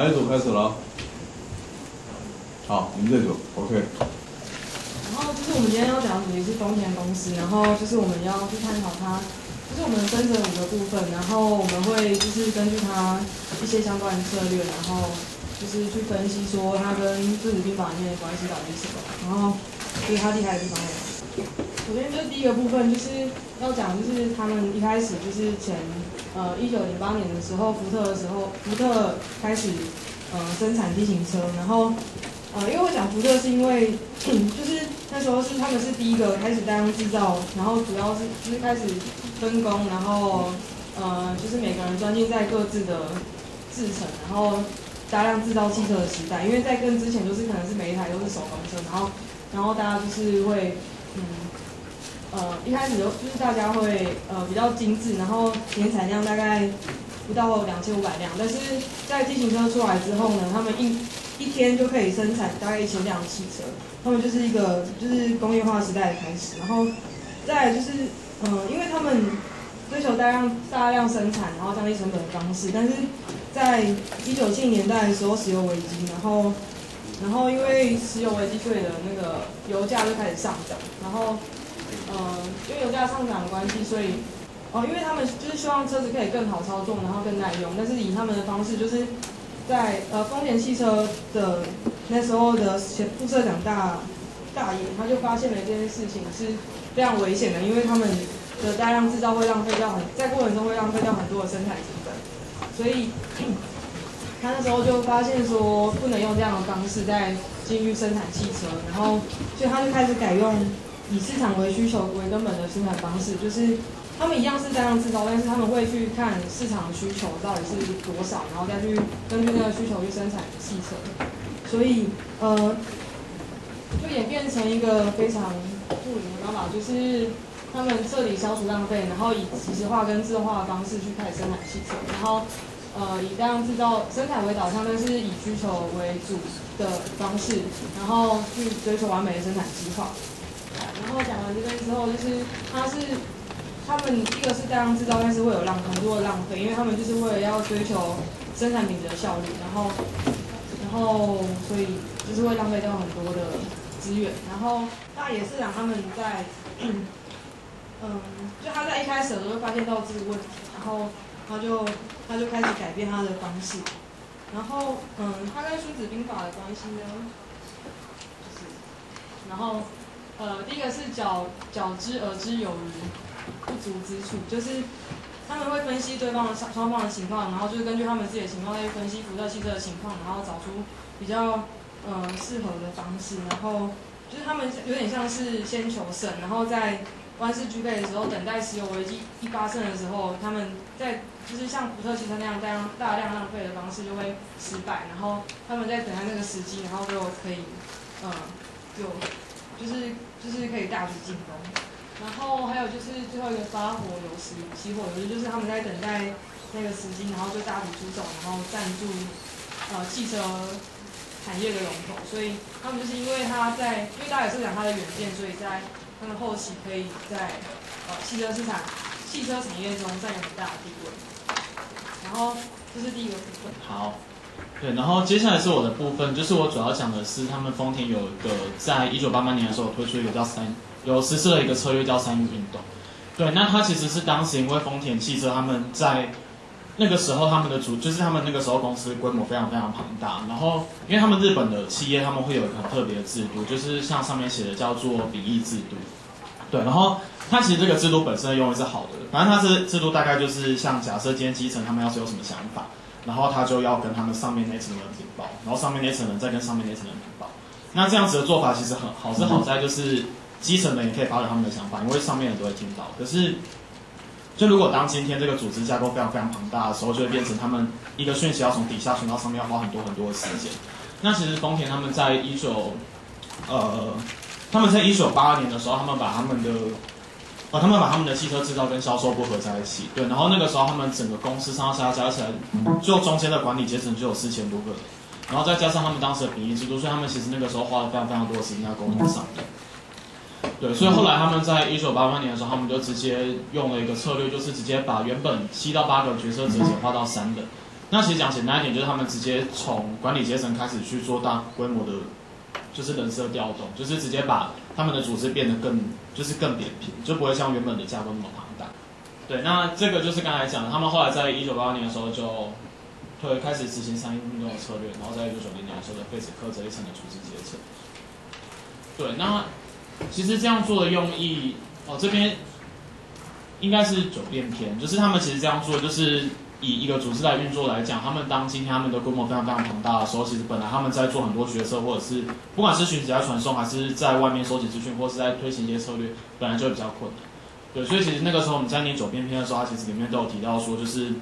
哪一组开始了？好，你们这组，OK。然后就是我们今天要讲的主题是丰田公司，然后就是我们要去探讨它，就是我们分成五个部分，然后我们会就是根据它一些相关的策略，然后就是去分析说它跟《孙子兵法》里面的关系到底是什么，然后就是它厉害的地方在哪。首先就第一个部分就是要讲，就是他们一开始就是前呃一九零八年的时候，福特的时候，福特开始呃生产 D 型车，然后呃因为我讲福特是因为 就是那时候是他们是第一个开始大量制造，然后主要是就是开始分工，然后呃就是每个人专精在各自的制程，然后大量制造汽车的时代，因为在更之前就是可能是每一台都是手工车，然后然后大家就是会嗯。呃，一开始就就是大家会呃比较精致，然后年产量大概不到两千五百辆，但是在 T 型车出来之后呢，他们一一天就可以生产大概一千辆汽车，他们就是一个就是工业化时代的开始，然后再就是嗯，因为他们追求大量大量生产，然后降低成本的方式，但是在一九七零年代的时候石油危机，然后然后因为石油危机对的那个油价就开始上涨，然后。呃，因为油价上涨的关系，所以，哦，因为他们就是希望车子可以更好操纵，然后更耐用，但是以他们的方式，就是在呃丰田汽车的那时候的前副社长大大爷，他就发现了这件事情是非常危险的，因为他们的大量制造会浪费掉很，在过程中会浪费掉很多的生产成本，所以他那时候就发现说不能用这样的方式在继续生产汽车，然后所以他就开始改用。以市场为需求为根本的生产方式，就是他们一样是这样制造，但是他们会去看市场的需求到底是多少，然后再去根据那个需求去生产汽车。所以，呃，就演变成一个非常不灵的方法，就是他们彻底消除浪费，然后以即时化跟自动化的方式去开始生产汽车，然后，呃，以这样制造生产为导向，但是以需求为主的方式，然后去追求完美的生产计划。然后讲完这边之后，就是他是他们一个是大量制造，但是会有浪很多的浪费，因为他们就是为了要追求生产品的效率，然后然后所以就是会浪费掉很多的资源。然后大野市长他们在嗯，就他在一开始的时候就发现到这个问题，然后他就他就开始改变他的方式。然后嗯，他跟孙子兵法的关系呢，就是然后。呃，第一个是较较之而知有余不足之处，就是他们会分析对方的双双方的情况，然后就是根据他们自己的情况再去分析福特汽车的情况，然后找出比较呃适合的方式，然后就是他们有点像是先求胜，然后在万事俱备的时候，等待石油危机一发生的时候，他们在就是像福特汽车那样大量大量浪费的方式就会失败，然后他们在等待那个时机，然后就可以呃有就是。就是可以大举进攻，然后还有就是最后一个发火游时，起火有时就是他们在等待那个时机，然后就大举出手，然后占住呃汽车产业的龙头，所以他们就是因为他在，因为大家也是讲他的远见，所以在他们后期可以在呃汽车市场、汽车产业中占有很大的地位。然后这是第一个部分。好。对，然后接下来是我的部分，就是我主要讲的是他们丰田有一个在一九八八年的时候推出一个叫三，有实施了一个策略叫三运运动。对，那它其实是当时因为丰田汽车他们在那个时候他们的主就是他们那个时候公司规模非常非常庞大，然后因为他们日本的企业他们会有一个很特别的制度，就是像上面写的叫做比翼制度。对，然后它其实这个制度本身用意是好的，反正它是制度大概就是像假设今天基层他们要是有什么想法。然后他就要跟他们上面那层人禀报，然后上面那层人再跟上面那层人禀报。那这样子的做法其实很好，是好在就是基层人也可以发表他们的想法，因为上面人都会听到。可是，就如果当今天这个组织架构非常非常庞大的时候，就会变成他们一个讯息要从底下传到上面要花很多很多的时间。那其实丰田他们在一九，呃，他们在一九八二年的时候，他们把他们的哦，他们把他们的汽车制造跟销售部合在一起，对，然后那个时候他们整个公司上下加起来，就中间的管理阶层就有四千多个人，然后再加上他们当时的比例制度，所以他们其实那个时候花了非常非常多的时间在沟通上。对，所以后来他们在一九八八年的时候，他们就直接用了一个策略，就是直接把原本七到八个决策者简化到三个，那其实讲简单一点，就是他们直接从管理阶层开始去做大规模的，就是人设调动，就是直接把他们的组织变得更就是更扁平，就不会像原本的架构那么庞大。对，那这个就是刚才讲的，他们后来在一九八八年的时候就对开始执行三一运动的策略，然后在一九九零年的时候就废止科这一层的组织阶层。对，那其实这样做的用意，哦这边应该是九变篇，就是他们其实这样做就是。以一个组织来运作来讲，他们当今天他们的规模非常非常庞大的时候，其实本来他们在做很多决策，或者是不管是寻址在传送，还是在外面收集资讯，或是在推行一些策略，本来就比较困难。对，所以其实那个时候我们在念九变篇的时候，它其实里面都有提到说，就是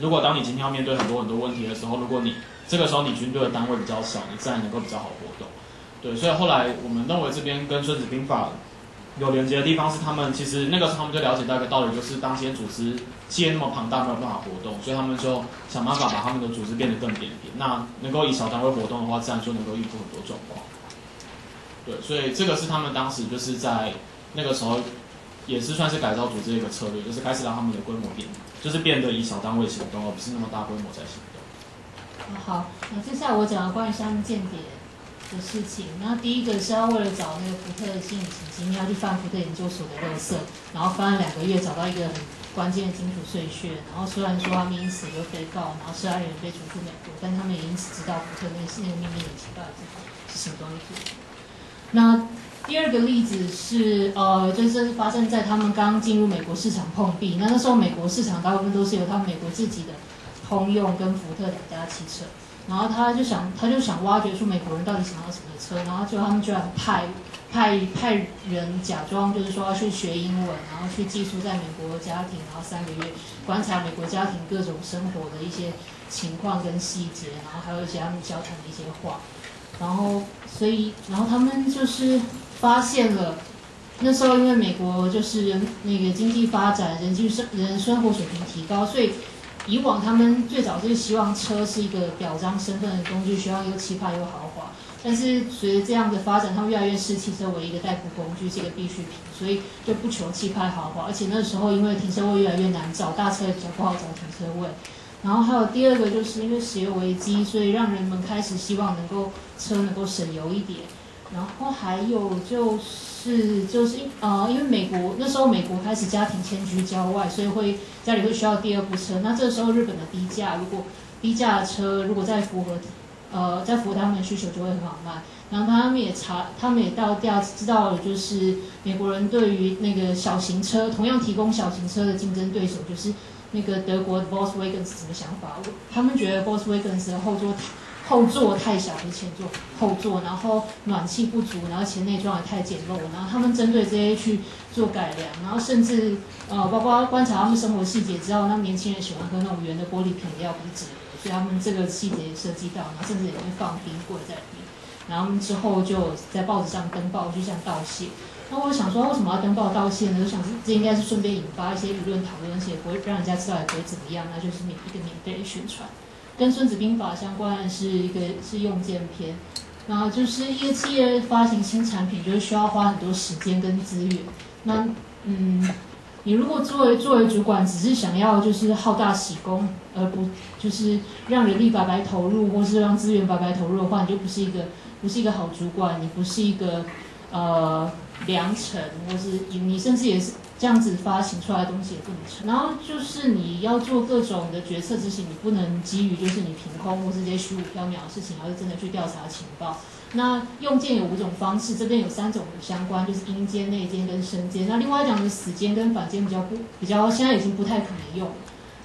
如果当你今天要面对很多很多问题的时候，如果你这个时候你军队的单位比较小，你自然能够比较好活动。对，所以后来我们认为这边跟孙子兵法有连接的地方是，他们其实那个时候他们就了解到一个道理，就是当今组织。企业那么庞大，没有办法活动，所以他们就想办法把他们的组织变得更扁平。那能够以小单位活动的话，自然就能够应付很多状况。对，所以这个是他们当时就是在那个时候，也是算是改造组织的一个策略，就是开始让他们的规模变，就是变得以小单位行动，而不是那么大规模在行动。好，那接下来我讲的关于他们间谍的事情。那第一个是要为了找那个福特的信息基金，要去翻福特研究所的垃圾，然后翻了两个月，找到一个很。关键的金属碎屑，然后虽然说他们因此就被告，然后涉案人被逐出美国，但他们也因此知道福特那是那个秘密的情报是什么东西。那第二个例子是，呃，就是发生在他们刚进入美国市场碰壁，那那时候美国市场大部分都是由他们美国自己的通用跟福特两家汽车，然后他就想，他就想挖掘出美国人到底想要什么车，然后就他们居然派。派派人假装就是说要去学英文，然后去寄宿在美国家庭，然后三个月观察美国家庭各种生活的一些情况跟细节，然后还有一些他们交谈的一些话，然后所以然后他们就是发现了那时候因为美国就是人那个经济发展，人均生人生活水平提高，所以以往他们最早就是希望车是一个表彰身份的工具，希望又气派又豪华。但是随着这样的发展，他们越来越视汽车为一个代步工具，是一个必需品，所以就不求气派豪华。而且那时候因为停车位越来越难找，大车也比较不好找停车位。然后还有第二个，就是因为石油危机，所以让人们开始希望能够车能够省油一点。然后还有就是是就是因呃，因为美国那时候美国开始家庭迁居郊外，所以会家里会需要第二部车。那这个时候日本的低价，如果低价的车如果再符合。呃，在符合他们的需求就会很好卖。然后他们也查，他们也到第二次知道了，就是美国人对于那个小型车，同样提供小型车的竞争对手，就是那个德国的 Volkswagen 是什么想法？他们觉得 Volkswagen 的后座后座太小，不是前座后座，然后暖气不足，然后前内装也太简陋。然后他们针对这些去做改良，然后甚至呃，包括观察他们生活细节，知道那年轻人喜欢喝那种圆的玻璃瓶料，不是纸。所以他们这个细节也涉及到，然后甚至也会放冰柜在里面，然后之后就在报纸上登报，就像道谢。那我想说，为什么要登报道谢呢？我想这应该是顺便引发一些舆论讨论，而且也不会让人家知道也不会怎么样，那就是免一个免费的宣传。跟《孙子兵法》相关的是一个是用剑篇，然后就是一个企业发行新产品，就是需要花很多时间跟资源。那嗯。你如果作为作为主管，只是想要就是好大喜功，而不就是让人力白白投入，或是让资源白白投入的话，你就不是一个不是一个好主管，你不是一个呃良臣，或是你甚至也是这样子发行出来的东西也不能成。然后就是你要做各种的决策执行，你不能基于就是你凭空或是这些虚无缥缈的事情，而是真的去调查情报。那用剑有五种方式，这边有三种相关，就是阴间、内奸跟生间。那另外讲的死间跟反间比较不比较，现在已经不太可能用。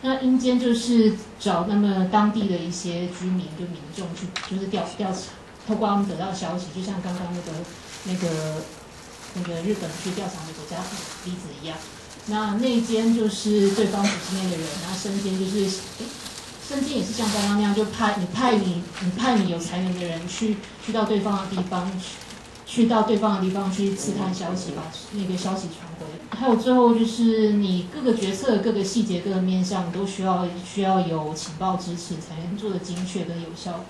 那阴间就是找那么当地的一些居民就民众去，就是调调查，透过他们得到消息，就像刚刚那个那个那个日本去调查的国家例子一样。那内奸就是对方组织内的人，然后生奸就是。圣经也是像刚刚那样，就派你派你你派你有才能的人去去到对方的地方，去去到对方的地方去刺探消息，把那个消息传回。还有最后就是你各个决策各个细节各个面向都需要需要有情报支持，才能做的精确跟有效果。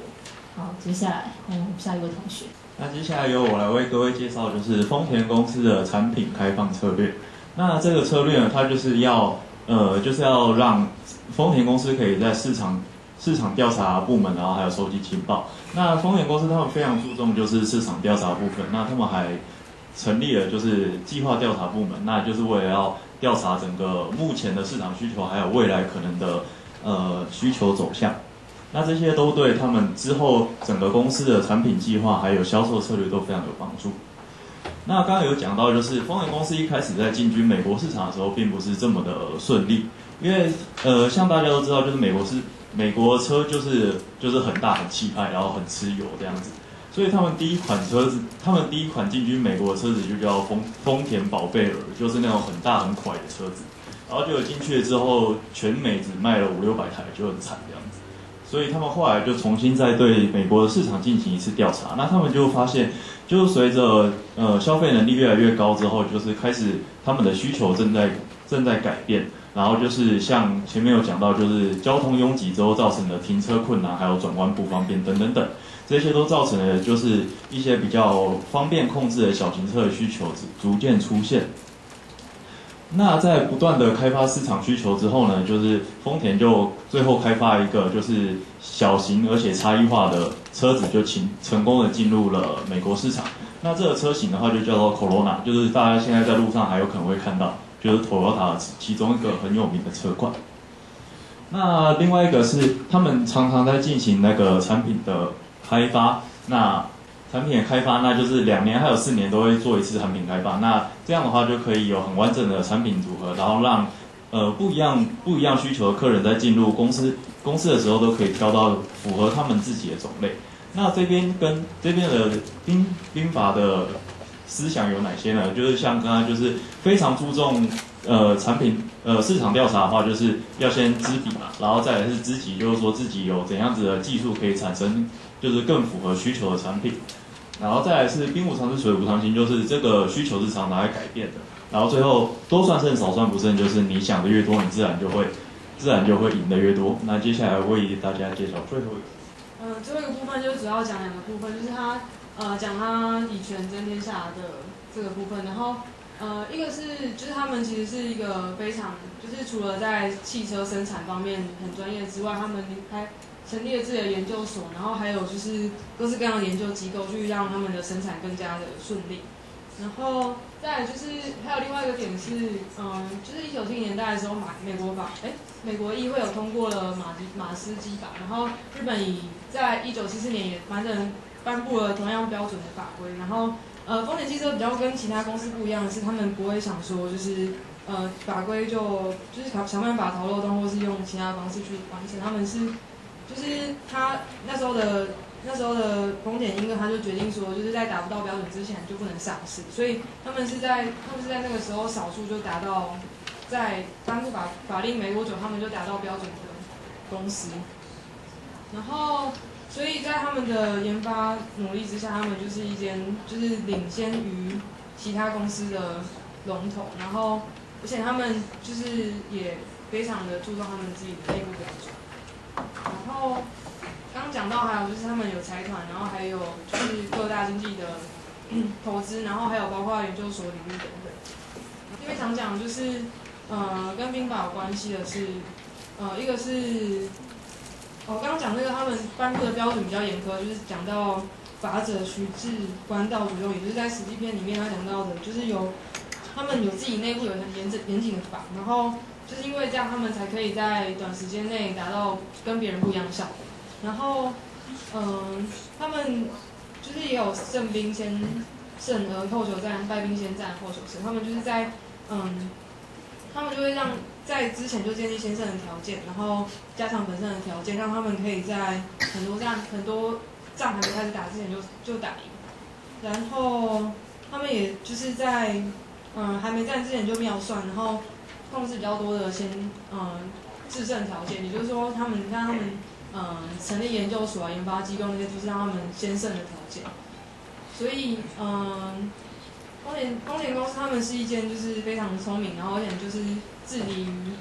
好，接下来欢迎下一位同学。那接下来由我来为各位介绍，就是丰田公司的产品开放策略。那这个策略呢，它就是要呃就是要让丰田公司可以在市场市场调查部门，然后还有收集情报。那丰田公司他们非常注重就是市场调查部分，那他们还成立了就是计划调查部门，那就是为了要调查整个目前的市场需求，还有未来可能的呃需求走向。那这些都对他们之后整个公司的产品计划还有销售策略都非常有帮助。那刚刚有讲到，就是丰田公司一开始在进军美国市场的时候，并不是这么的顺利，因为呃，像大家都知道，就是美国是美国车就是就是很大很气派，然后很吃油这样子，所以他们第一款车子，他们第一款进军美国的车子就叫丰丰田宝贝尔，就是那种很大很快的车子，然后就进去了之后，全美只卖了五六百台，就很惨这样子。所以他们后来就重新再对美国的市场进行一次调查，那他们就发现，就是随着呃消费能力越来越高之后，就是开始他们的需求正在正在改变，然后就是像前面有讲到，就是交通拥挤之后造成的停车困难，还有转弯不方便等等等，这些都造成了就是一些比较方便控制的小型车的需求逐渐出现。那在不断的开发市场需求之后呢，就是丰田就最后开发一个就是小型而且差异化的车子，就成成功的进入了美国市场。那这个车型的话就叫做 Corona，就是大家现在在路上还有可能会看到，就是 Toyota 其中一个很有名的车款。那另外一个是他们常常在进行那个产品的开发，那。产品的开发，那就是两年还有四年都会做一次产品开发。那这样的话就可以有很完整的产品组合，然后让呃不一样不一样需求的客人在进入公司公司的时候都可以挑到符合他们自己的种类。那这边跟这边的兵兵法的思想有哪些呢？就是像刚刚就是非常注重呃产品呃市场调查的话，就是要先知彼嘛，然后再来是知己，就是说自己有怎样子的技术可以产生就是更符合需求的产品。然后再来是兵无常势，水无常形，就是这个需求是常拿来改变的。然后最后多算胜，少算不胜，就是你想的越多，你自然就会自然就会赢得越多。那接下来为大家介绍最后一个。嗯，最后一个部分就主要讲两个部分，就是他呃讲他以权争天下的这个部分。然后呃一个是就是他们其实是一个非常就是除了在汽车生产方面很专业之外，他们还。成立了自己的研究所，然后还有就是各式各样的研究机构，去让他们的生产更加的顺利。然后再就是还有另外一个点是，嗯，就是一九七零年代的时候，马美国法，哎，美国议会有通过了马马斯基法，然后日本以在一九七四年也完整颁布了同样标准的法规。然后呃，丰田汽车比较跟其他公司不一样的是，他们不会想说就是呃法规就就是想想办法逃漏洞，或是用其他方式去完成，他们是。就是他那时候的那时候的丰田英歌，他就决定说，就是在达不到标准之前就不能上市，所以他们是在他们是在那个时候少数就达到在颁布法法令没多久，他们就达到标准的公司。然后，所以在他们的研发努力之下，他们就是一间就是领先于其他公司的龙头。然后，而且他们就是也非常的注重他们自己的内部标准。然后刚讲到还有就是他们有财团，然后还有就是各大经济的投资，然后还有包括研究所领域等等。因为常讲就是，呃，跟兵法有关系的是，呃，一个是，我刚刚讲那个他们颁布的标准比较严苛，就是讲到法者须治，官道主用，也就是在史记篇里面他讲到的，就是有他们有自己内部有很严谨严谨的法，然后。就是因为这样，他们才可以在短时间内达到跟别人不一样的效果。然后，嗯，他们就是也有胜兵先胜而后求战，败兵先战后求胜。他们就是在，嗯，他们就会让在之前就建立先胜的条件，然后加强本身的条件，让他们可以在很多战很多仗还没开始打之前就就打赢。然后他们也就是在，嗯，还没战之前就妙算，然后。控制比较多的先，嗯，制胜条件，也就是说，他们看他们，嗯，成立研究所啊、研发机构那些，就是让他们先胜的条件。所以，嗯，丰田丰田公司他们是一间就是非常聪明，然后而且就是致力于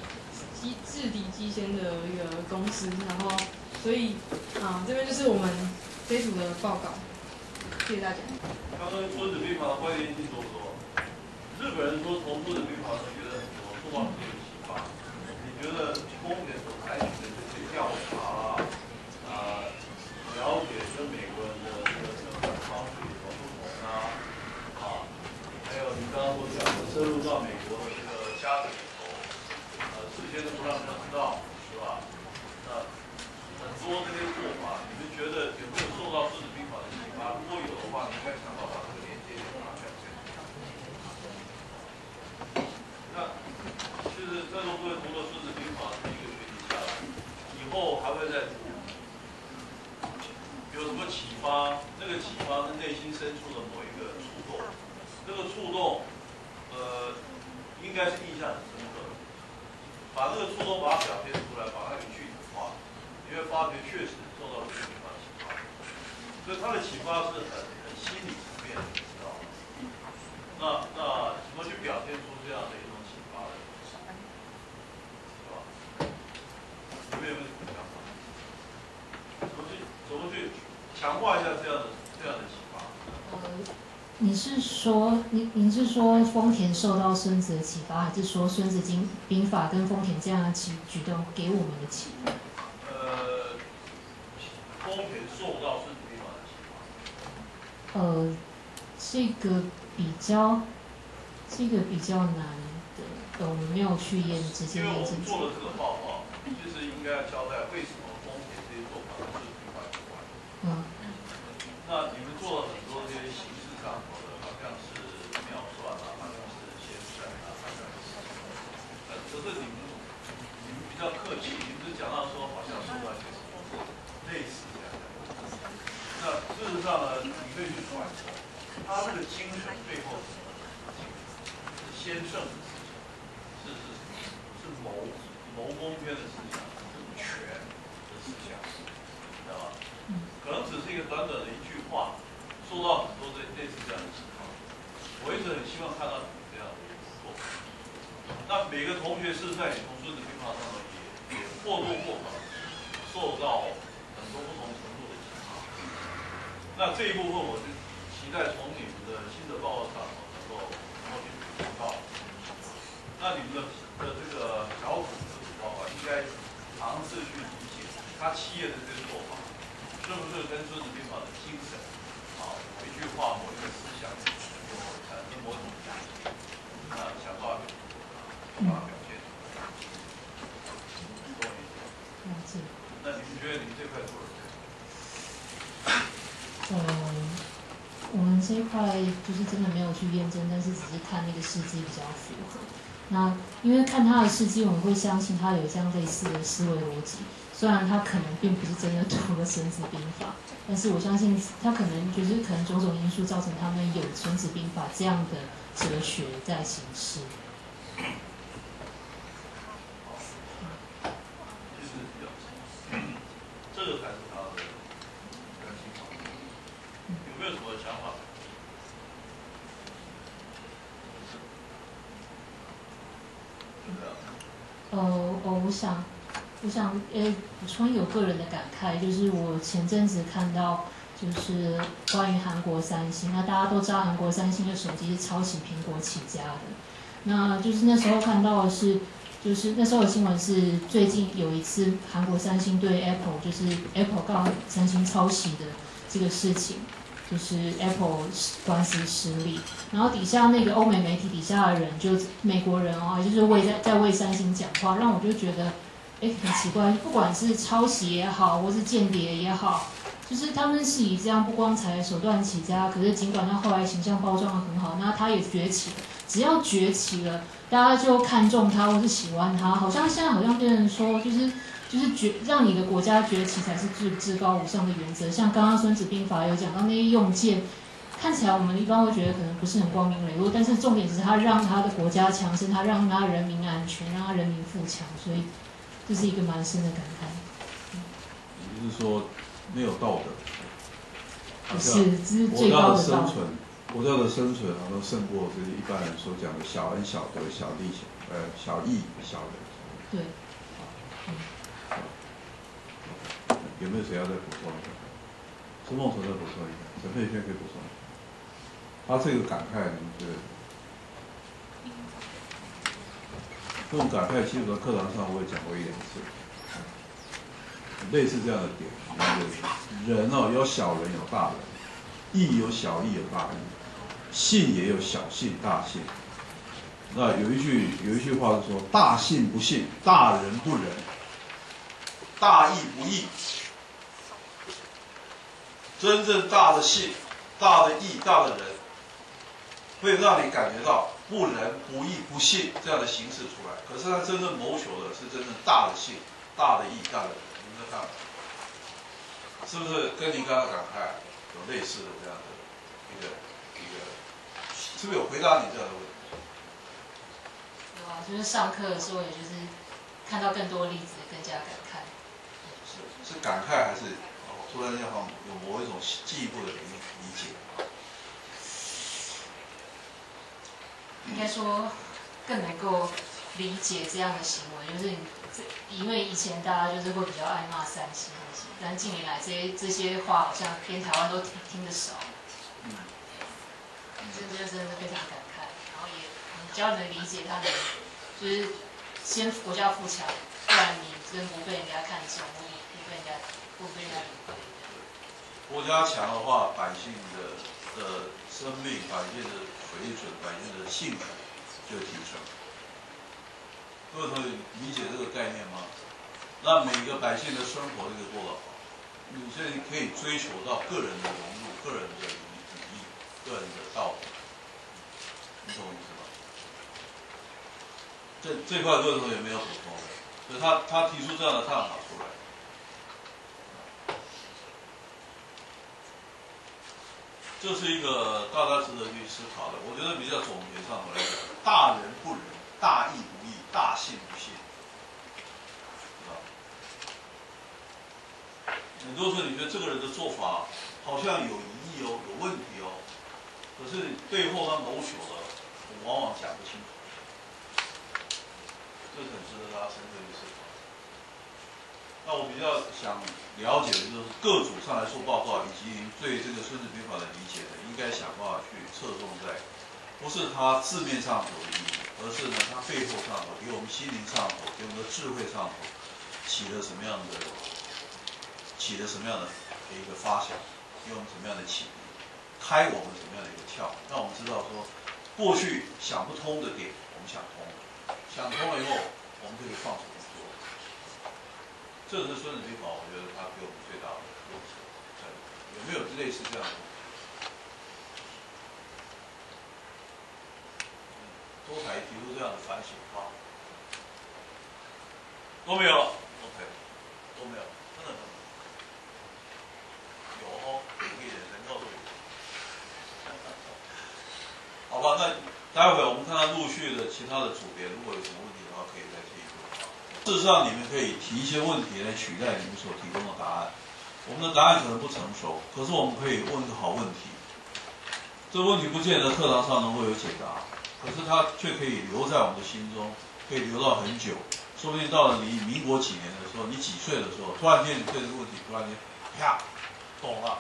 机制敌机先的一个公司。然后，所以，啊，这边就是我们这组的报告，谢谢大家。刚刚孙子兵法欢迎听说说，日本人说从孙子兵法是觉得。往这的西方，你觉得公演所采取的这些调查啊，啊，了解跟美国人的这个生产方式有什么不同啊？啊，还有你刚刚所讲的，深入到美国的这个家里头，呃，事先都不让，他知道。发？那个启发是内心深处的某一个触动，这个触动，呃，应该是印象很深刻的。把这个触动把它表现出来，把它给具体化，你会发觉确实受到了对方启发。所以他的启发是很很心理层面的，你知道吗？那那怎么去表现出这样的一种启发呢？是吧？有没有什么想法？怎么去怎么去强化一下这样的这样的启发？呃，你是说你你是说丰田受到孙子的启发，还是说孙子经兵法跟丰田这样的举举动给我们的启发？呃，丰田受到孙子兵法的启发。呃，这个比较这个比较难的，呃，我们没有去验直接因为验证我们。做了这个报告，就是应该要交代为什么丰田这些做法跟孙子兵法有关。嗯那你们做了很多这些形式上头的，好像是妙算啊，好像是先算啊，好像是，呃，可是你们你们比较客气，你们只讲到说好像受到一些什么类似这样的。那事实上呢，你可以去揣摩，他这个精神背后是什么？是先圣的思想，是是是谋谋攻篇的思想，是权的思想，知道吧？可能只是一个短短的一句话，受到很多类类似这样的情况。我一直很希望看到你们这样的一个做法。那每个同学是在你从孙子兵法当中也也或多或少受到很多不同程度的启发。那这一部分我就期待从你们的新的报告上能够能够去提到。那你们的的这个小组自主报告应该尝试去理解他企业的这个做法。是不是跟《孙子兵法》的精神，啊，某一句话、某一个思想产生某种联系？那想办法把它表现出来。懂我意思吗？了解。那你们觉得你们这块做的怎么样？呃，我们这一块就是真的没有去验证，但是只是看那个事迹比较符合。那因为看他的事迹，我们会相信他有这样类似的思维逻辑。虽然他可能并不是真的读了《孙子兵法》，但是我相信他可能就是可能种种因素造成他们有《孙子兵法》这样的哲学在行事。这个才是他。有没有什么想法？哦，我想，我想，呃，补充有个人的感慨，就是我前阵子看到，就是关于韩国三星，那大家都知道韩国三星的手机是抄袭苹果起家的，那就是那时候看到的是，就是那时候的新闻是最近有一次韩国三星对 Apple，就是 Apple 告三星抄袭的这个事情。就是 Apple 官司失利，然后底下那个欧美媒体底下的人，就美国人哦，就是为在在为三星讲话，让我就觉得，哎，很奇怪，不管是抄袭也好，或是间谍也好，就是他们是以这样不光彩的手段起家，可是尽管他后来形象包装的很好，那他也崛起了，只要崛起了，大家就看中他或是喜欢他，好像现在好像变成说，就是。就是崛让你的国家崛起才是至至高无上的原则。像刚刚《孙子兵法》有讲到那些用剑，看起来我们一般会觉得可能不是很光明磊落，但是重点是他让他的国家强盛，他让他人民安全，让他人民富强，所以这是一个蛮深的感慨。也就是说，没有道德，不是，这是最高的。的生存，国家的生存好像胜过这一般人所讲的小恩小德、小利小呃小义小人。对，有没有谁要再补充一下？苏梦纯再补充一下，陈佩轩可以补充一下。他这个感慨，你们觉得？这种感慨，其实在课堂上我也讲过一两次，类似这样的点，就是人哦，有小人有大人，义有小义有大义，信也有小信大信。那有一句有一句话是说：大信不信，大仁不仁，大义不义。真正大的信、大的义、大的仁，会让你感觉到不仁不义不信这样的形式出来。可是他真正谋求的是真正大的信、大的义、大的仁。您的看是不是跟您刚刚感慨有类似的这样的一个一个？是不是有回答你这样的问题？有啊，就是上课的时候，也就是看到更多例子，更加感慨。是是感慨还是突然间好像有某一种进一步的理理解？应该说更能够理解这样的行为，就是你这因为以前大家就是会比较爱骂三星那些，但近年来这些这些话好像连台湾都听听得少，嗯，这这真的是非常感慨，然后也你只要能理解他的，就是先国家富强，不然你真不被人家看重，不不被人家不被人家理会。国家强的话，百姓的的生命、百姓的水准、百姓的幸福就提升。各位同学理解这个概念吗？让每个百姓的生活这个过得好，你所以可以追求到个人的融入、个人的礼义、个人的道德，你懂我意思吗？这这块各位同学没有补充的，所以他他提出这样的看法出来。这是一个大家值得去思考的。我觉得比较总结上来讲，大仁不仁，大义不义，大信不信，是吧？很多时候你觉得这个人的做法好像有疑义哦，有问题哦，可是背后他谋求的，往往讲不清楚。这是很值得大家深思。那我比较想了解的就是各组上来做报告，以及对这个《孙子兵法》的理解呢，应该想办法去侧重在，不是它字面上头的意义，而是呢它背后上头给我们心灵上头，给我们的智慧上头起了什么样的，起了什么样的一个发想，给我们什么样的启迪，开我们什么样的一个窍，让我们知道说，过去想不通的点，我们想通了，想通了以后，我们就可以放手。这是《孙子兵法》，我觉得他给我们最大的优势。有没有类似这样的？多台提出这样的反省话，都没有，OK，都没有，真的没有。有哦，一眼神告诉我。好吧，那待会我们看看陆续的其他的组别，如果有什么问题的话，可以再提出。事实上，你们可以提一些问题来取代你们所提供的答案。我们的答案可能不成熟，可是我们可以问个好问题。这问题不见得课堂上能够有解答，可是它却可以留在我们的心中，可以留到很久。说不定到了你民国几年的时候，你几岁的时候，突然间你对这个问题突然间啪懂了，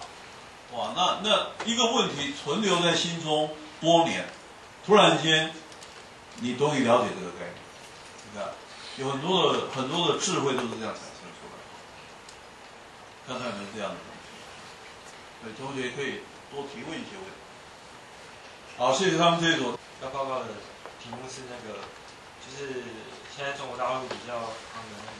哇，那那一个问题存留在心中多年，突然间你终于了解这个概念，你看。有很多的很多的智慧都是这样产生出来的，看看有没有这样的东西。对，同学可以多提问一些问题。好，谢谢他们这一组。要报告的题目是那个，就是现在中国大陆比较他们那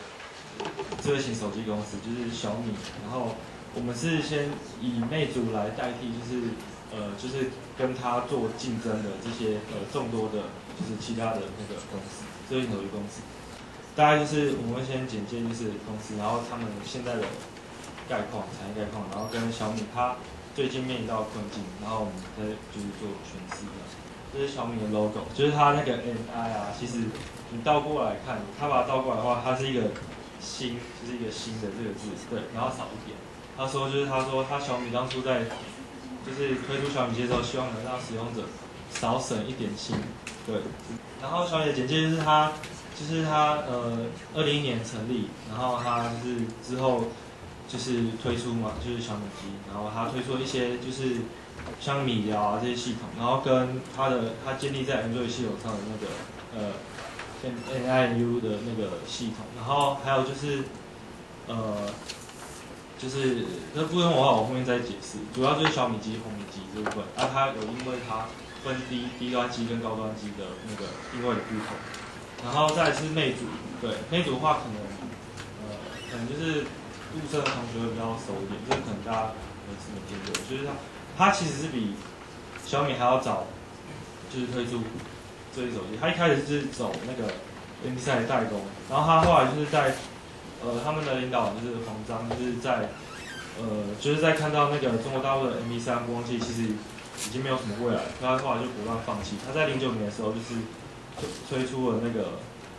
个智慧型手机公司，就是小米，然后我们是先以魅族来代替，就是呃，就是跟他做竞争的这些呃众多的，就是其他的那个公司，智慧型手机公司。大概就是我们先简介就是公司，然后他们现在的概况、产业概况，然后跟小米它最近面临到困境，然后我们再就是做诠释的。这是小米的 logo，就是它那个 N I 啊，其实你倒过来看，它把它倒过来的话，它是一个新，就是一个新的这个字，对，然后少一点。他说就是他说他小米当初在就是推出小米机的时候，希望能让使用者少省一点心，对。然后小米的简介就是它。就是它呃，二零一年成立，然后它就是之后就是推出嘛，就是小米机，然后它推出一些就是像米聊啊这些系统，然后跟它的它建立在 Android 系统上的那个呃 N N I U 的那个系统，然后还有就是呃就是这部分的话我后面再解释，主要就是小米机、红米机这部分，啊它有因为它分低低端机跟高端机的那个定位的不同。然后再来是魅族，对魅族的话可能呃可能就是入社的同学会比较熟一点，这个可能大家没什么听过，就是它它其实是比小米还要早，就是推出这一手机。它一开始是走那个 M 赛代工，然后它后来就是在呃他们的领导就是黄章，就是在呃就是在看到那个中国大陆的 M 三播放器其实已经没有什么未来，他后来就果断放弃。他在零九年的时候就是推出了那个，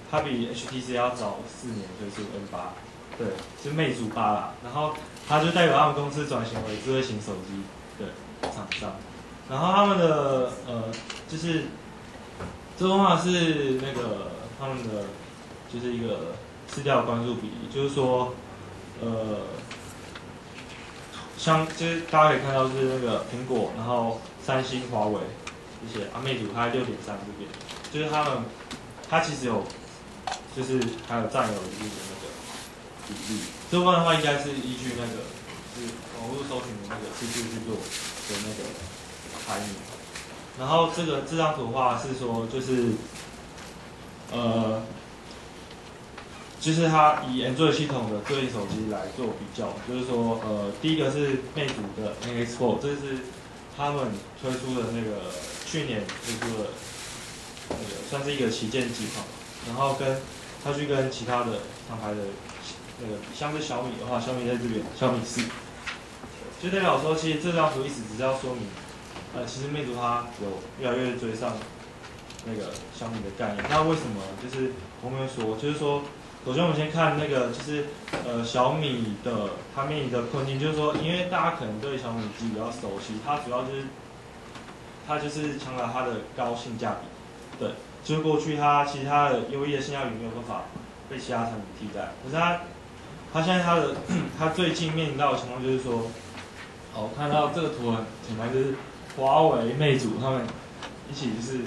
它比 HTC 要早四年推出 N 八，对，是魅族八啦。然后它就代表他们公司转型为智慧型手机的厂商。然后他们的呃就是这的话是那个他们的就是一个市调关注比例，就是说呃像就是大家可以看到是那个苹果，然后三星、华为这些，啊魅族它六点三这边。就是他们，它其实有，就是还有占有一定的那个比例。这部分的话，应该是依据那个是网络搜寻的那个次数去做的那个排名。然后这个这张图的话是说，就是呃，就是它以 Android 系统的对应手机来做比较，就是说呃，第一个是魅族的 NX4，这是他们推出的那个去年推出的。算是一个旗舰机款，然后跟他去跟其他的厂牌的那个，像是小米的话，小米在这边，小米四，就代表说，其实这张图意思只是要说明，呃，其实魅族它有越来越追上那个小米的概念。那为什么？就是我们说，就是说，首先我们先看那个，就是呃小米的它面临的困境，就是说，因为大家可能对小米机比较熟悉，它主要就是它就是强调它的高性价比。对，就是过去它其实它的优异的性价比没有办法被其他产品替代，可是它它现在它的 它最近面临到的情况就是说，哦，看到这个图很简单，就是华为、魅族他们一起就是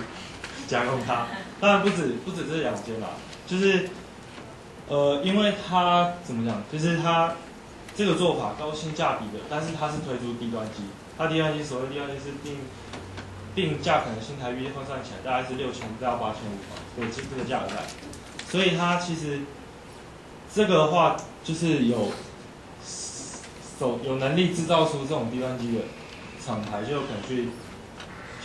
加工它，当然不止不止这两间啦，就是呃，因为它怎么讲，就是它这个做法高性价比的，但是它是推出低端机，它低端机所谓低端机是定。定价可能新台币换算起来大概是六千到八千五吧，对，这这个价格带。所以它其实这个的话就是有手有能力制造出这种低端机的厂牌，就有可能去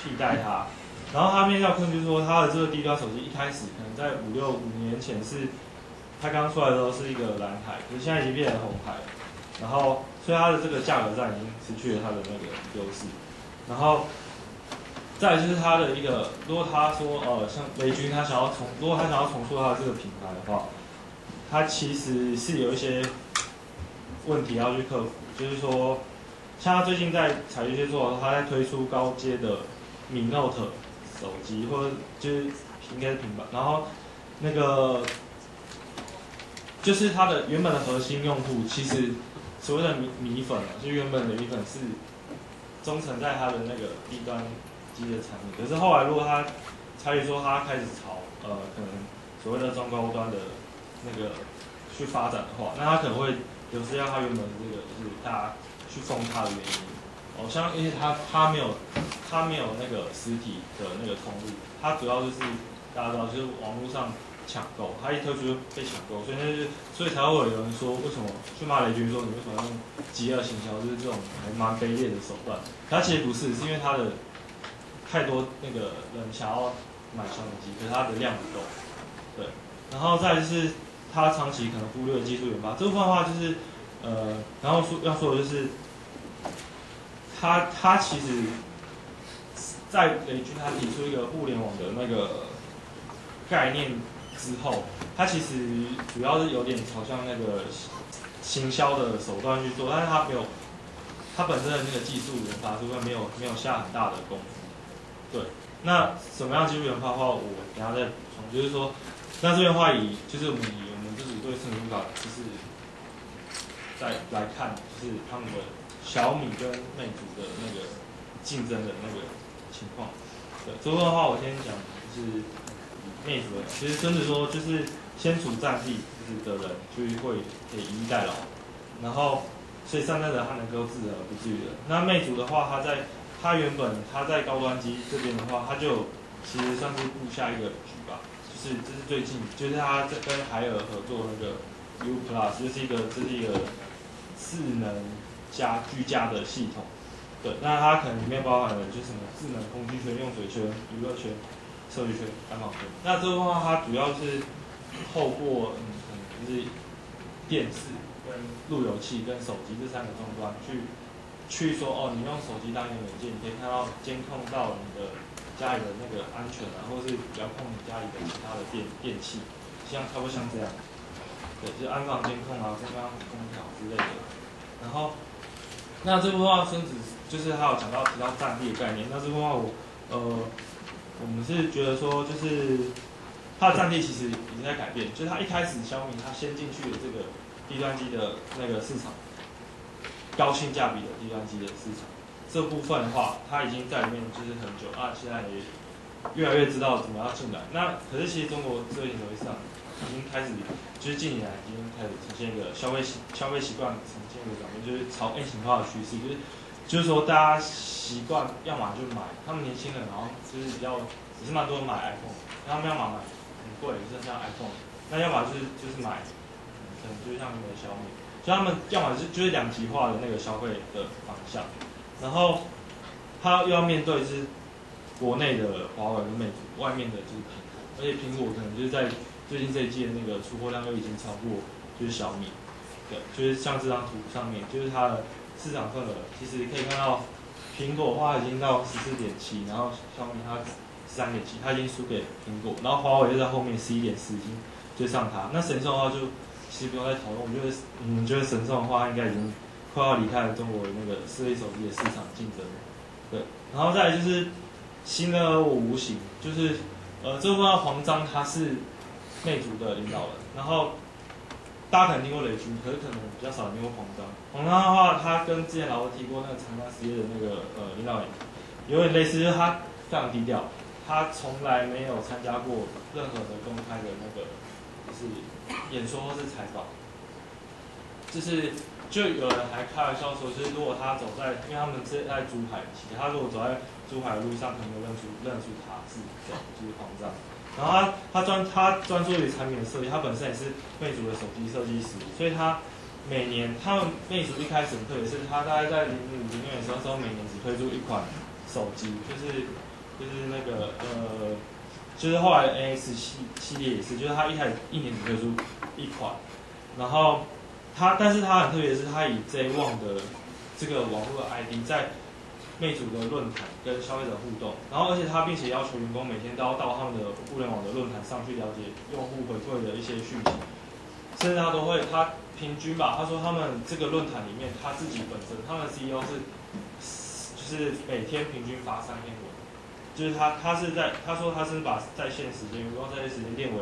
替代它。然后它面料困就说，它的这个低端手机一开始可能在五六五年前是它刚出来的时候是一个蓝牌，可是现在已经变成红牌了。然后所以它的这个价格战已经失去了它的那个优势。然后再就是他的一个，如果他说呃，像雷军他想要重，如果他想要重塑他的这个品牌的话，他其实是有一些问题要去克服，就是说，像他最近在采一些做，他在推出高阶的米 Note 手机，或者就是应该是平板，然后那个就是它的原本的核心用户，其实所谓的米米粉啊，就原本的米粉是忠诚在它的那个低端。机的产品，可是后来如果他参与说他开始朝呃可能所谓的中高端的那个去发展的话，那他可能会流失掉他原本这个就是大家去封他的原因。哦，像因为他他没有他没有那个实体的那个通路，他主要就是大家知道就是网络上抢购，他一推出被抢购，所以那就所以才会有人说为什么去骂雷军说你为什么要用饥饿行销，就是这种还蛮卑劣的手段。他其实不是，是因为他的。太多那个人想要买小米机，可是它的量不够，对。然后再就是它长期可能忽略技术研发，这部分的话就是，呃，然后说要说的就是，它它其实，在雷军他提出一个互联网的那个概念之后，它其实主要是有点朝向那个行销的手段去做，但是它没有，它本身的那个技术研发这边没有没有下很大的功夫。对，那什么样技术研发的话，我等下再补充。就是说，那这边话以就是我们以我们自己对圣主卡就是再来看，就是他们的小米跟魅族的那个竞争的那个情况。对，这边的话我先讲就是魅族，其实真的说就是先处战地就是的人就是会可以以逸待劳，然后所以上代的他能够自而不至于的。那魅族的话，他在它原本它在高端机这边的话，它就其实算是布下一个局吧，就是这是最近，就是它在跟海尔合作那个 U Plus，就是一个这是一个智能家居家的系统。对，那它可能里面包含了就什么智能空气圈、用水圈、娱乐圈、社区圈、安防圈。那这个话，它主要是透过嗯，可能就是电视、跟路由器、跟手机这三个终端去去说哦，你用手机当一个媒介，你可以看到监控到你的家里的那个安全啊，或是遥控你家里的其他的电电器，像差不多像这样。对，就安防监控啊，中央空调之类的。然后，那这部分话，孙子就是还有讲到提到战力的概念。那这部分话我，呃，我们是觉得说，就是它的战力其实已经在改变。就是它一开始小米它先进去的这个低端机的那个市场，高性价比的低端机的市场，这部分的话，它已经在里面就是很久啊，现在也越来越知道怎么样进来。那可是其实中国这个手机市场已经开始，就是近年来已经开始呈现一个消费习消费习惯呈现一个转变，就是朝 A 型化的趋势，就是就是说大家习惯要么就买，他们年轻人然后就是比较也是蛮多人买 iPhone，他们要么买很贵，就是像 iPhone，那要么就是就是买，可能就像那个小米，所以他们要么是就是两极化的那个消费的方向，然后他又要面对是国内的华为跟魅族，外面的就是苹果，而且苹果可能就是在最近这一季的那个出货量又已经超过就是小米，对，就是像这张图上面，就是它的市场份额，其实可以看到苹果的话已经到十四点七，然后小米它十三点七，它已经输给苹果，然后华为又在后面十一点四，已经追上它。那神兽的话就其实不用再讨论，我觉得嗯，觉得神送的话应该已经快要离开了中国的那个四 A 手机的市场竞争，对，然后再来就是新的我无形，就是呃这部分黄章他是。魅族的领导人，然后大家肯定听过雷军，可是可能比较少听过黄章。黄章的话，他跟之前老师提过那个长江实业的那个呃领导人，有点类似，就是他非常低调，他从来没有参加过任何的公开的那个就是演说或是采访。就是就有人还开玩笑说，就是如果他走在，因为他们是在珠海，其他如果走在珠海的路上，可能认出认出他是就是黄章。然后他他专他专注于产品的设计，他本身也是魅族的手机设计师，所以他每年他们魅族一开始特别是他大概在零五零六年的时候，每年只推出一款手机，就是，就是后来 A S 系系列也是，就是他一开始一年只推出一款，然后他但是他很特别的是，他以 J One 的这个网络 ID 在。魅族的论坛跟消费者互动，然后而且他并且要求员工每天都要到他们的互联网的论坛上去了解用户回馈的一些讯息，甚至他都会他平均吧，他说他们这个论坛里面他自己本身他们 CEO 是就是每天平均发三篇文，就是他他是在他说他是把在线时间员工在线时间列为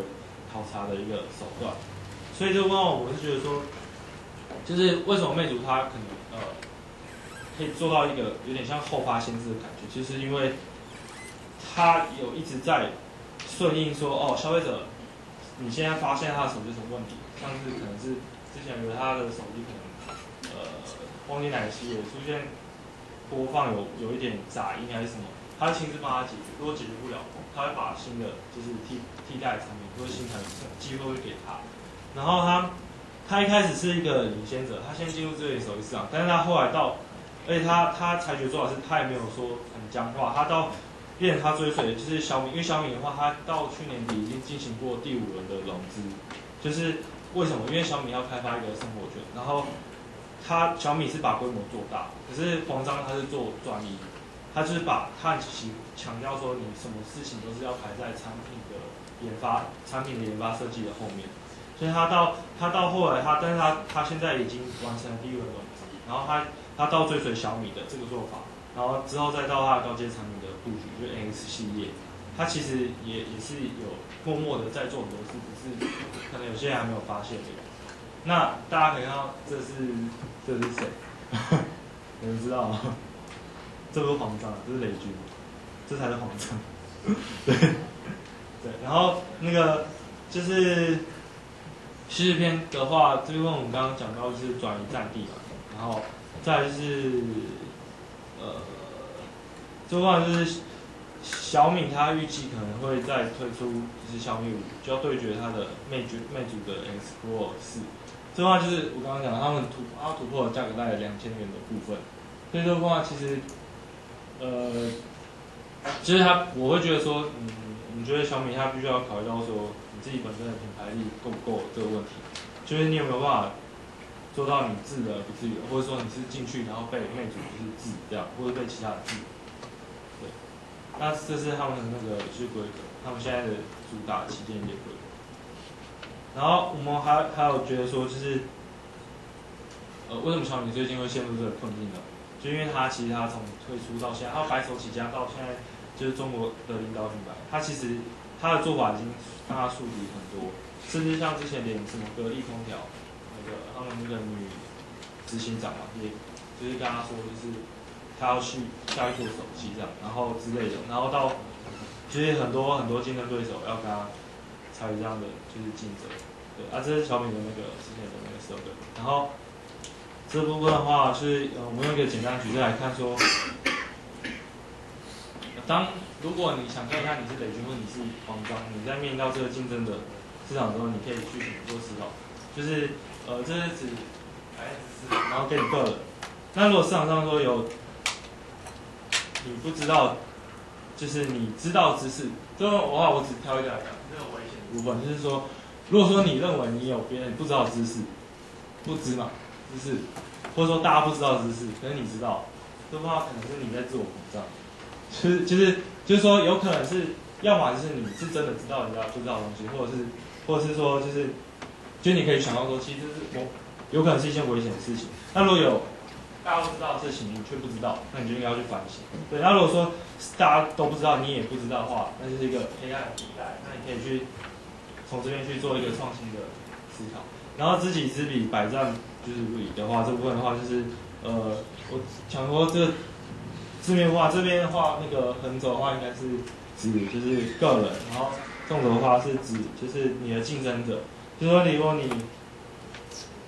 考察的一个手段，所以这个问我是觉得说，就是为什么魅族它可能呃。可以做到一个有点像后发先至的感觉，就是因为他有一直在顺应说，哦，消费者，你现在发现他的手机什么问题，像是可能是之前有他的手机可能呃忘记哪个系列出现播放有有一点杂音还是什么，他亲自帮他解决，如果解决不了，他会把新的就是替替代产品或者新产品机会会给他，然后他他一开始是一个领先者，他先进入这类手机市场，但是他后来到而且他他裁决做法是，他也没有说很僵化。他到变成他追随就是小米，因为小米的话，他到去年底已经进行过第五轮的融资。就是为什么？因为小米要开发一个生活圈，然后他小米是把规模做大，可是黄章他是做专一，他就是把他强强调说，你什么事情都是要排在产品的研发、产品的研发设计的后面。所以他到他到后来，他但是他他现在已经完成了第一轮融资，然后他。他到追随小米的这个做法，然后之后再到他的高阶产品的布局，就 N X 系列，他其实也也是有默默的在做很多事，只是可能有些人还没有发现。那大家可以看到，这是这是谁？有人知道吗？这不是黄章，这是雷军，这才是黄章。对对，然后那个就是叙事片的话，这部分我们刚刚讲到就是转移战地嘛，然后。再就是，呃，这块就是小米，它预计可能会再推出就是小米五，就要对决它的魅族魅族的 X Pro 四。这话就是我刚刚讲，他们突它突破了价格在两千元的部分，所以这话其实，呃，其实他我会觉得说，嗯，你觉得小米它必须要考虑到说你自己本身的品牌力够不够这个问题，就是你有没有办法做到你自的不自由，或者说你是进去然后被魅族就是自这样，或者被其他人治，对，那这是他们的那个游戏规则，他们现在的主打旗舰业规则。然后我们还还有觉得说，就是，呃，为什么小米最近会陷入这个困境呢？就因为他其实他从推出到现在，他白手起家到现在，就是中国的领导品牌，他其实他的做法已经让他树敌很多，甚至像之前连什么格力空调，那个他们那个女执行长嘛，也就是跟他说，就是他要去下一做手机这样，然后之类的，然后到就是很多很多竞争对手要跟他参与这样的就是竞争。对啊，这是小米的那个之前的那个设备。然后这部分的话是，呃，我们用一个简单的举例来看说，当如果你想看一下你是雷军或你是黄章，你在面临到这个竞争的市场的时候，你可以去怎么做思考？就是呃，这是指百分之四，然后给你个人。那如果市场上说有你不知道，就是你知道知识，这种的话我只挑一个来讲，这个危险的部分就是说。如果说你认为你有别人不知道的知识，不知嘛知识，或者说大家不知道的知识，可是你知道，这话可能是你在自我膨胀，其实就是就是说有可能是，要么就是你是真的知道人家不知道的东西，或者是或者是说就是，就你可以想到说，其实是我有可能是一件危险的事情。那如果有大家都知道的事情，你却不知道，那你就应该要去反省。对，那如果说大家都不知道，你也不知道的话，那就是一个黑暗地带，那你可以去。从这边去做一个创新的思考，然后知己知彼，百战就是不赢的话，这部分的话就是，呃，我想说这字面话这边的话，那个横轴的话应该是指就是个人，然后纵轴的话是指就是你的竞争者，就说如果你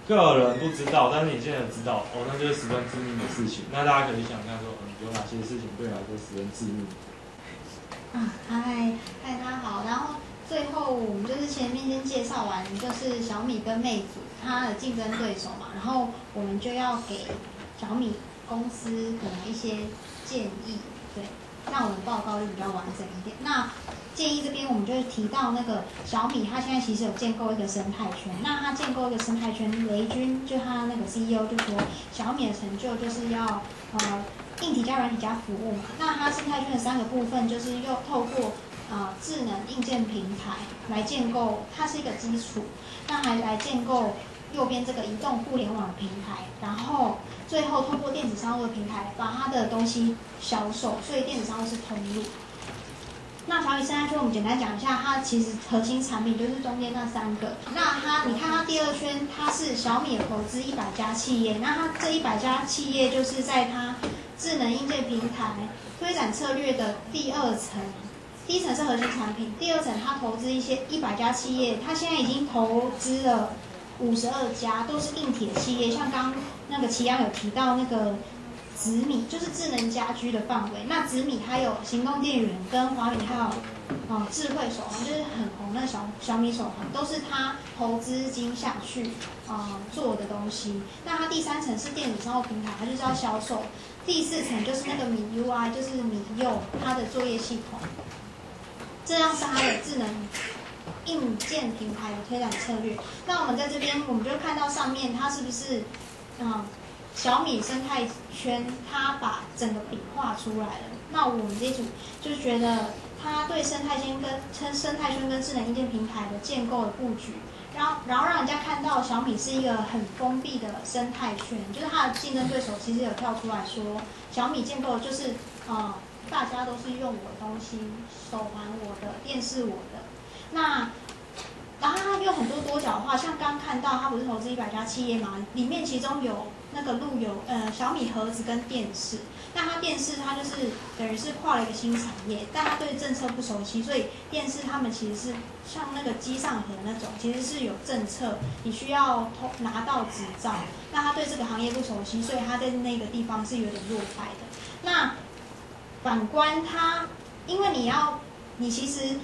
个人不知道，但是你现在知道，哦，那就是十分致命的事情。那大家可以想看说，嗯，有哪些事情对你来说十分致命？啊，嗨，嗨，大家好，然后。最后，我们就是前面先介绍完，就是小米跟魅族它的竞争对手嘛，然后我们就要给小米公司可能一些建议，对，那我们报告就比较完整一点。那建议这边我们就是提到那个小米，它现在其实有建构一个生态圈。那它建构一个生态圈，雷军就他那个 CEO 就说，小米的成就就是要呃硬体加软体加服务嘛。那它生态圈的三个部分就是又透过。啊，智能硬件平台来建构，它是一个基础。那还来建构右边这个移动互联网平台，然后最后通过电子商务的平台把它的东西销售，所以电子商务是通路。那小米生态圈，我们简单讲一下，它其实核心产品就是中间那三个。那它，你看它第二圈，它是小米投资一百家企业，那它这一百家企业就是在它智能硬件平台推展策略的第二层。第一层是核心产品，第二层他投资一些一百家企业，他现在已经投资了五十二家，都是硬体企业。像刚那个齐阳有提到那个紫米，就是智能家居的范围。那紫米它有行动电源，跟华米还有啊智慧手环，就是很红的小小米手环，都是他投资金下去啊做的东西。那它第三层是电子商务平台，它就是要销售。第四层就是那个米 UI，就是米柚它的作业系统。这样是它的智能硬件平台的推展策略。那我们在这边，我们就看到上面它是不是，嗯，小米生态圈，它把整个饼画出来了。那我们这组就是觉得，它对生态圈跟称生态圈跟智能硬件平台的建构的布局，然后然后让人家看到小米是一个很封闭的生态圈，就是它的竞争对手其实有跳出来说，小米建构就是啊。大家都是用我的东西，手环我的，电视我的。那，然后它有很多多角化，像刚看到它不是投资一百家企业嘛？里面其中有那个路由，呃，小米盒子跟电视。那它电视它就是等于是跨了一个新产业，但它对政策不熟悉，所以电视他们其实是像那个机上盒那种，其实是有政策，你需要通拿到执照。那他对这个行业不熟悉，所以他在那个地方是有点弱败的。那反观它，因为你要，你其实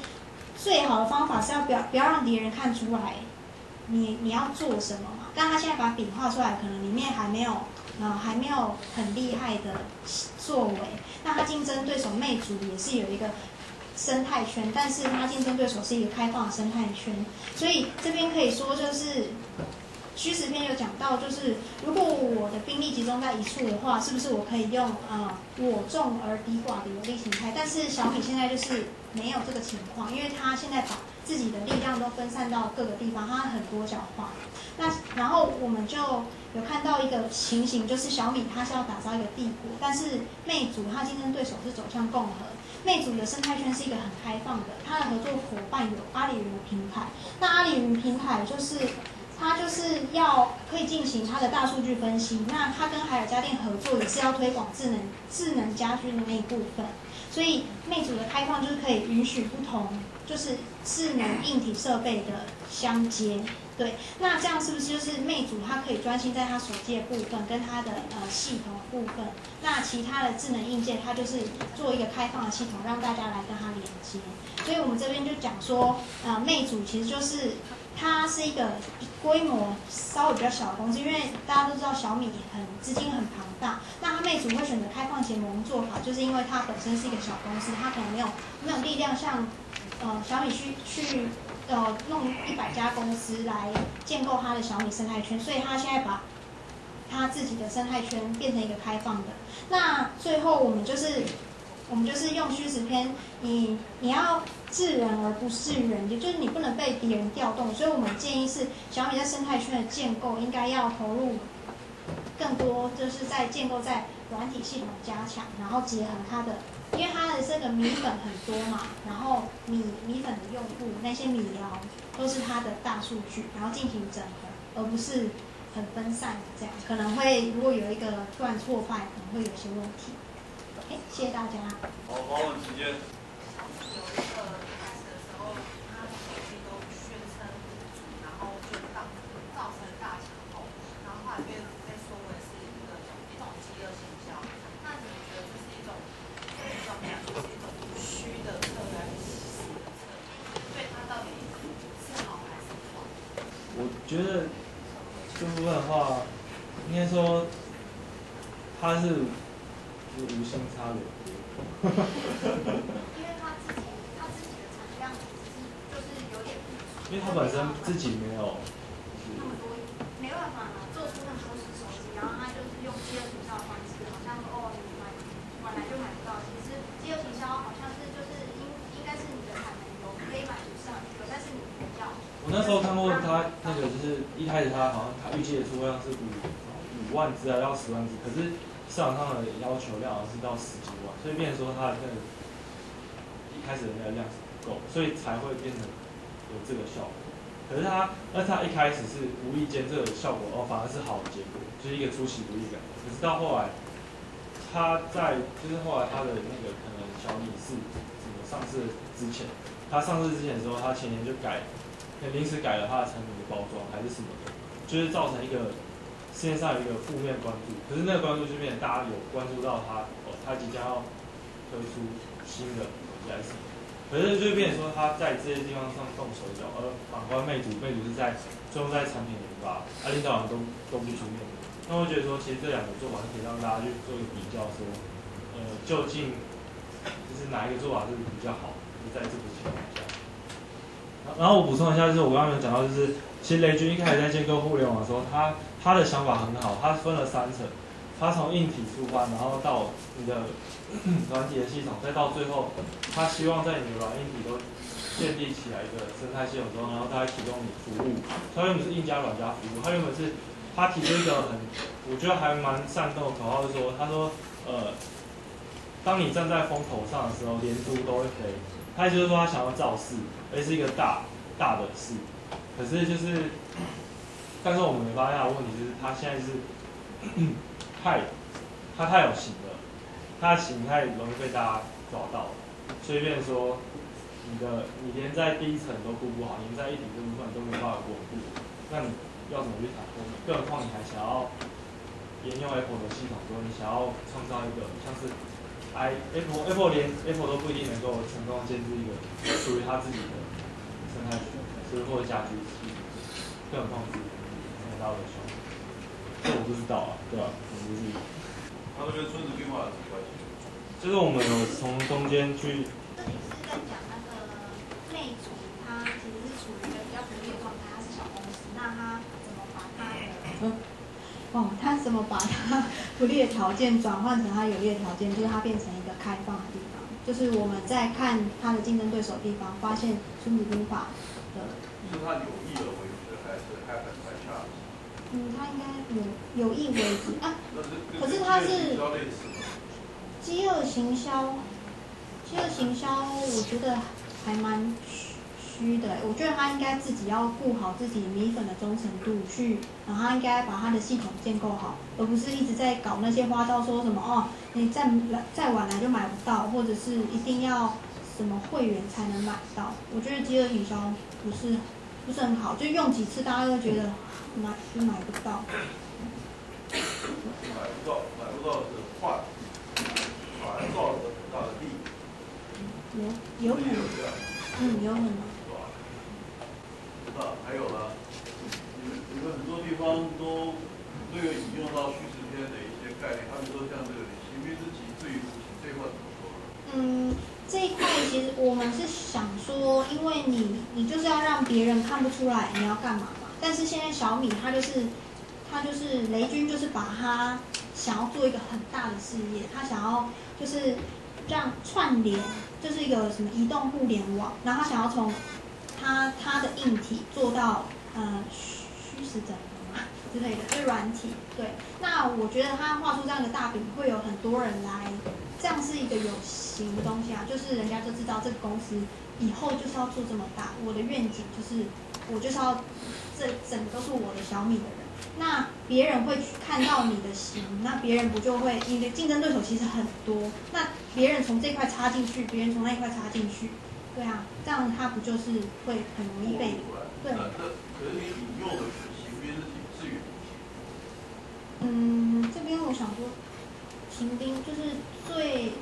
最好的方法是要不要不要让敌人看出来你你要做什么嘛。但他现在把饼画出来，可能里面还没有呃还没有很厉害的作为。那他竞争对手魅族也是有一个生态圈，但是他竞争对手是一个开放的生态圈，所以这边可以说就是。虚实篇有讲到，就是如果我的兵力集中在一处的话，是不是我可以用呃我众而敌寡的有利形态？但是小米现在就是没有这个情况，因为他现在把自己的力量都分散到各个地方，他很多角化。那然后我们就有看到一个情形，就是小米它是要打造一个帝国，但是魅族它竞争对手是走向共和。魅族的生态圈是一个很开放的，它的合作伙伴有阿里云平台，那阿里云平台就是。它就是要可以进行它的大数据分析，那它跟海尔家电合作也是要推广智能智能家居的那一部分，所以魅族的开放就是可以允许不同就是智能硬体设备的相接，对，那这样是不是就是魅族它可以专心在它手机的部分跟它的呃系统部分，那其他的智能硬件它就是做一个开放的系统让大家来跟它连接，所以我们这边就讲说呃魅族其实就是。它是一个规模稍微比较小的公司，因为大家都知道小米很资金很庞大，那它魅族会选择开放结盟做法，就是因为它本身是一个小公司，它可能没有没有力量像呃小米去去呃弄一百家公司来建构它的小米生态圈，所以它现在把它自己的生态圈变成一个开放的。那最后我们就是我们就是用虚实篇，你你要。自然而不是人，也就是你不能被敌人调动，所以我们建议是小米在生态圈的建构应该要投入更多，就是在建构在软体系统加强，然后结合它的，因为它的这个米粉很多嘛，然后米米粉的用户那些米聊都是它的大数据，然后进行整合，而不是很分散的这样，可能会如果有一个突然挫败，可能会有些问题。OK，谢谢大家。好，发问时间。觉得这部分的话，应该说他是是无心插柳。因为他自己他自己的产量就是有点不，因为他本身自己没有。那么多，没办法嘛，做出那么多手机，然后他就是用饥饿营销的方式，好像哦你买买来就买不到，其实饥饿营销好像是就是应应该是你的产能有可以满足市场需求，但是你不要。我那时候看过他那个，就是一开始他好像他预计的出货量是五五万只啊，要十万只，可是市场上的要求量好像是到十几万，所以变成说他的那个一开始的那个量是不够，所以才会变成有这个效果。可是他，那他一开始是无意间这个效果哦，反而是好的结果，就是一个出其不意感。可是到后来，他在就是后来他的那个可能小米是什么上市之前，他上市之前的时候，他前年就改。临时改了他的产品的包装还是什么的，就是造成一个市面上一个负面关注。可是那个关注就变成大家有关注到他，哦，他即将要推出新的手机还是什么？可是就变成说他在这些地方上动手脚，而反观魅族，魅族是在最后在产品研发，啊，领导人都都不出面。那我觉得说，其实这两个做法可以让大家去做一个比较，说，呃，究竟就是哪一个做法是比较好？就在这个情况下。然后我补充一下，就是我刚刚有讲到，就是其实雷军一开始在建构互联网的时候，他他的想法很好，他分了三层，他从硬体出发，然后到你的 软体的系统，再到最后，他希望在你的软硬体都建立起来一个生态系统中，然后他提供你服务。他原本是硬加软加服务，他原本是他提出一个很，我觉得还蛮煽动的口号，是说，他说，呃，当你站在风口上的时候，连猪都会飞。他就是说他想要造势。而是一个大大的事，可是就是，但是我们发现的问题就是，他现在是太，他太有型了，他的型太容易被大家抓到了，所以变说，你的你连在第一层都顾不好，连在一体这部分都没办法稳固，那你要怎么去谈后面？更何况你还想要沿用 Apple 的系统，说你想要创造一个像是 i Apple Apple 连 Apple 都不一定能够成功建制一个属于它自己的生态圈，所以或者家居系，更何况是什么大的小米，这我不知道啊，对吧、我不是，它这跟村子变化有什么关系？就是我们有从中间去这里是在讲那个魅族，它其实是处于一个比较独立的状态，它是小公司，那它怎么把它的 哦，他怎么把他不利的条件转换成他有利的条件，就是他变成一个开放的地方。就是我们在看他的竞争对手地方，发现孙子兵法的，是他有意而为之，还是 happen by chance？嗯，他应该有有意为之啊。可是他是？饥饿行销，饥饿行销，我觉得还蛮虚虚的。我觉得他应该自己要顾好自己米粉的忠诚度，去，然后他应该把他的系统建构好，而不是一直在搞那些花招，说什么哦，你再来再晚来就买不到，或者是一定要什么会员才能买到。我觉得饥饿营销不是不是很好，就用几次大家都觉得买就买不到。买不到，买不到是坏，反而造成很大的利益，有有可能，嗯，有可能。是吧？那还有呢？你们你们很多地方都都有引用到叙事篇的一些概念，他们说像这个行兵之极至于无形这一块怎么说？嗯，这一块其实我们是想说，因为你你就是要让别人看不出来你要干嘛嘛。但是现在小米它就是它就是雷军就是把它想要做一个很大的事业，他想要就是让串联就是一个什么移动互联网，然后他想要从它它的硬体做到呃虚实整合嘛之类的，就是软体。对，那我觉得他画出这样的大饼，会有很多人来。这样是一个有形的东西啊，就是人家就知道这个公司以后就是要做这么大。我的愿景就是，我就是要这整个都是我的小米的人。那别人会去看到你的形，那别人不就会你的竞争对手其实很多，那别人从这块插进去，别人从那一块插进去，对啊，这样他不就是会很容易被。对。嗯，这边我想说，秦兵就是最，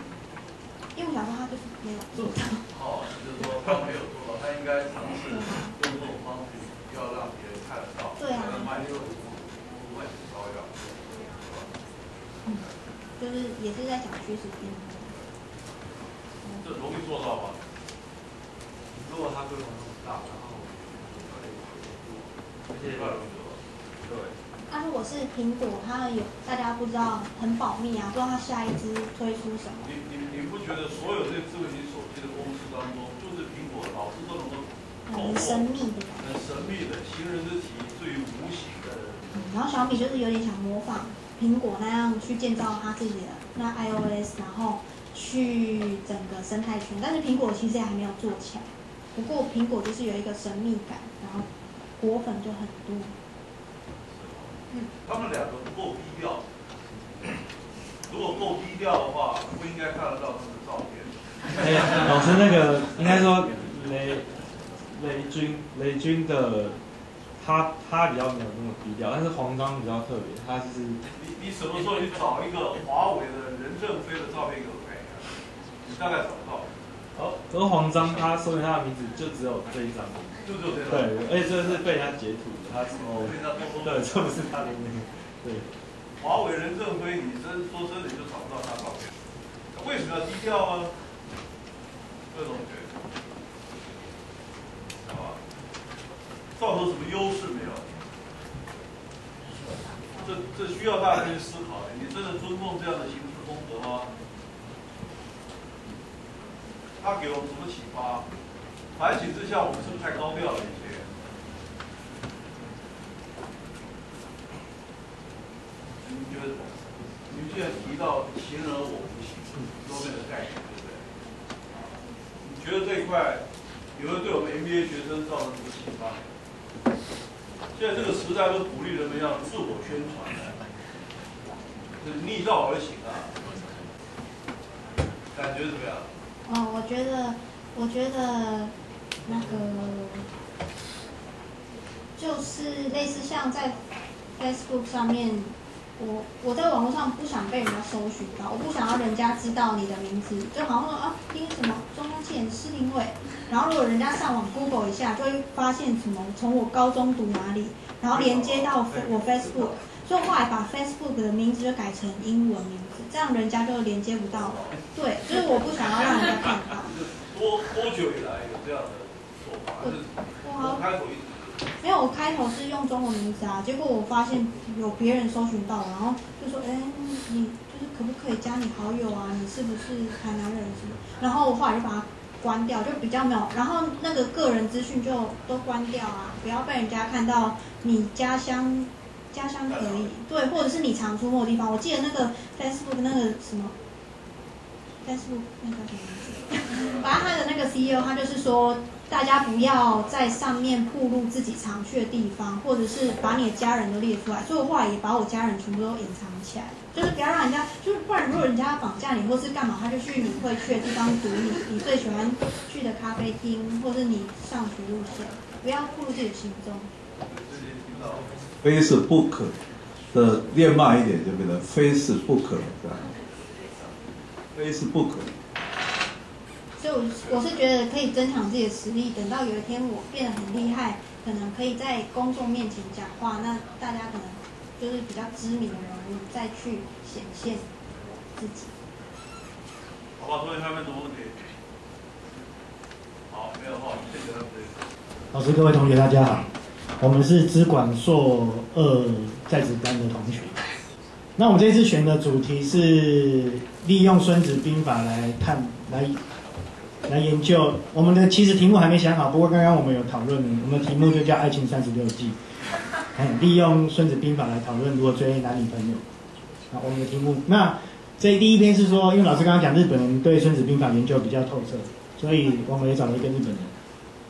因为我想说他就是没有做到。哦，就是说他没有做到，他应该尝试用这种方式，要让别人看得到，对啊卖出不会高要，就是也是在讲趋势篇。这容易做到吗？如果它规模那么大，然后而且不太容易做到。对，那、如果是苹果，它有大家不知道很保密啊，不知道它下一支推出什么。你你你不觉得所有这智慧型手机的公司当中，就是苹果老是都能够很神秘的感觉。很神秘的行人之体，至于无形的，嗯然后小米就是有点想模仿苹果那样去建造它自己的那 iOS，然后去整个生态圈。但是苹果其实也还没有做起来。不过苹果就是有一个神秘感，然后果粉就很多。他们两个不够低调。如果够低调的话，不应该看得到他们的照片。哎，老师那个应该说雷雷军雷军的他他比较没有那么低调，但是黄章比较特别，他是你你什么时候去找一个华为的任正非的照片给我看一下？你大概找不到，哦，可是黄章他搜寻他的名字就只有这一张，就只有这张。对，而且这是被人家截图的，他是哦，被人家偷偷对，这不是他的名字，对，华为任正非，你真说真的你就找不到他照片，为什么要低调啊？各同学，好吧？造成什么优势没有？这这需要大家去思考。你真的尊重这样的行事风格吗？他给我们什么启发？反省之下，我们是不是太高调了一些？你们觉得？你们现在提到“行而我不行”多面的概念，对不对？你觉得这一块有没有对我们 MBA 学生造成什么启发？现在这个时代都鼓励人们要自我宣传的，就是逆道而行啊，感觉怎么样？哦，我觉得，我觉得那个就是类似像在 Facebook 上面我我在网络上不想被人家搜寻到，我不想要人家知道你的名字，就好像说啊，听什么中央气演师廷伟，然后如果人家上网 Google 一下，就会发现什么从我高中读哪里，然后连接到我 Facebook，所以我后来把 Facebook 的名字就改成英文名字，这样人家就连接不到了。对，就是我不想要让人家看到。多多久以来有这样的做法？我开头没有，我开头是用中文名字啊，结果我发现有别人搜寻到，然后就说，哎，你就是可不可以加你好友啊？你是不是台南人什么？然后我后来就把它关掉，就比较没有，然后那个个人资讯就都关掉啊，不要被人家看到你家乡，家乡可以，对，或者是你常出没的地方。我记得那个 Facebook 那个什么，Facebook 那个什么名字，反正他的那个 CEO 他就是说。大家不要在上面铺露自己常去的地方，或者是把你的家人都列出来。所以我后来也把我家人全部都隐藏起来，就是不要让人家，就是不然如果人家绑架你或是干嘛，他就去你会去的地方堵你，你最喜欢去的咖啡厅，或是你上学路线，不要暴露自己的行踪。Facebook 的念慢一点就变成 Facebook，这样。Facebook。所以，我我是觉得可以增强自己的实力。等到有一天我变得很厉害，可能可以在公众面前讲话，那大家可能就是比较知名的人物，再去显现自己。好吧，所以下面什么问题？好，没有的话，谢谢老师。老师，各位同学，大家好，我们是资管硕二在职班的同学。那我们这次选的主题是利用《孙子兵法》来探来。来研究我们的其实题目还没想好，不过刚刚我们有讨论，我们的题目就叫《爱情三十六计》，利用《孙子兵法》来讨论如何追男女朋友。啊，我们的题目，那这第一篇是说，因为老师刚刚讲日本人对《孙子兵法》研究比较透彻，所以我们也找了一个日本人，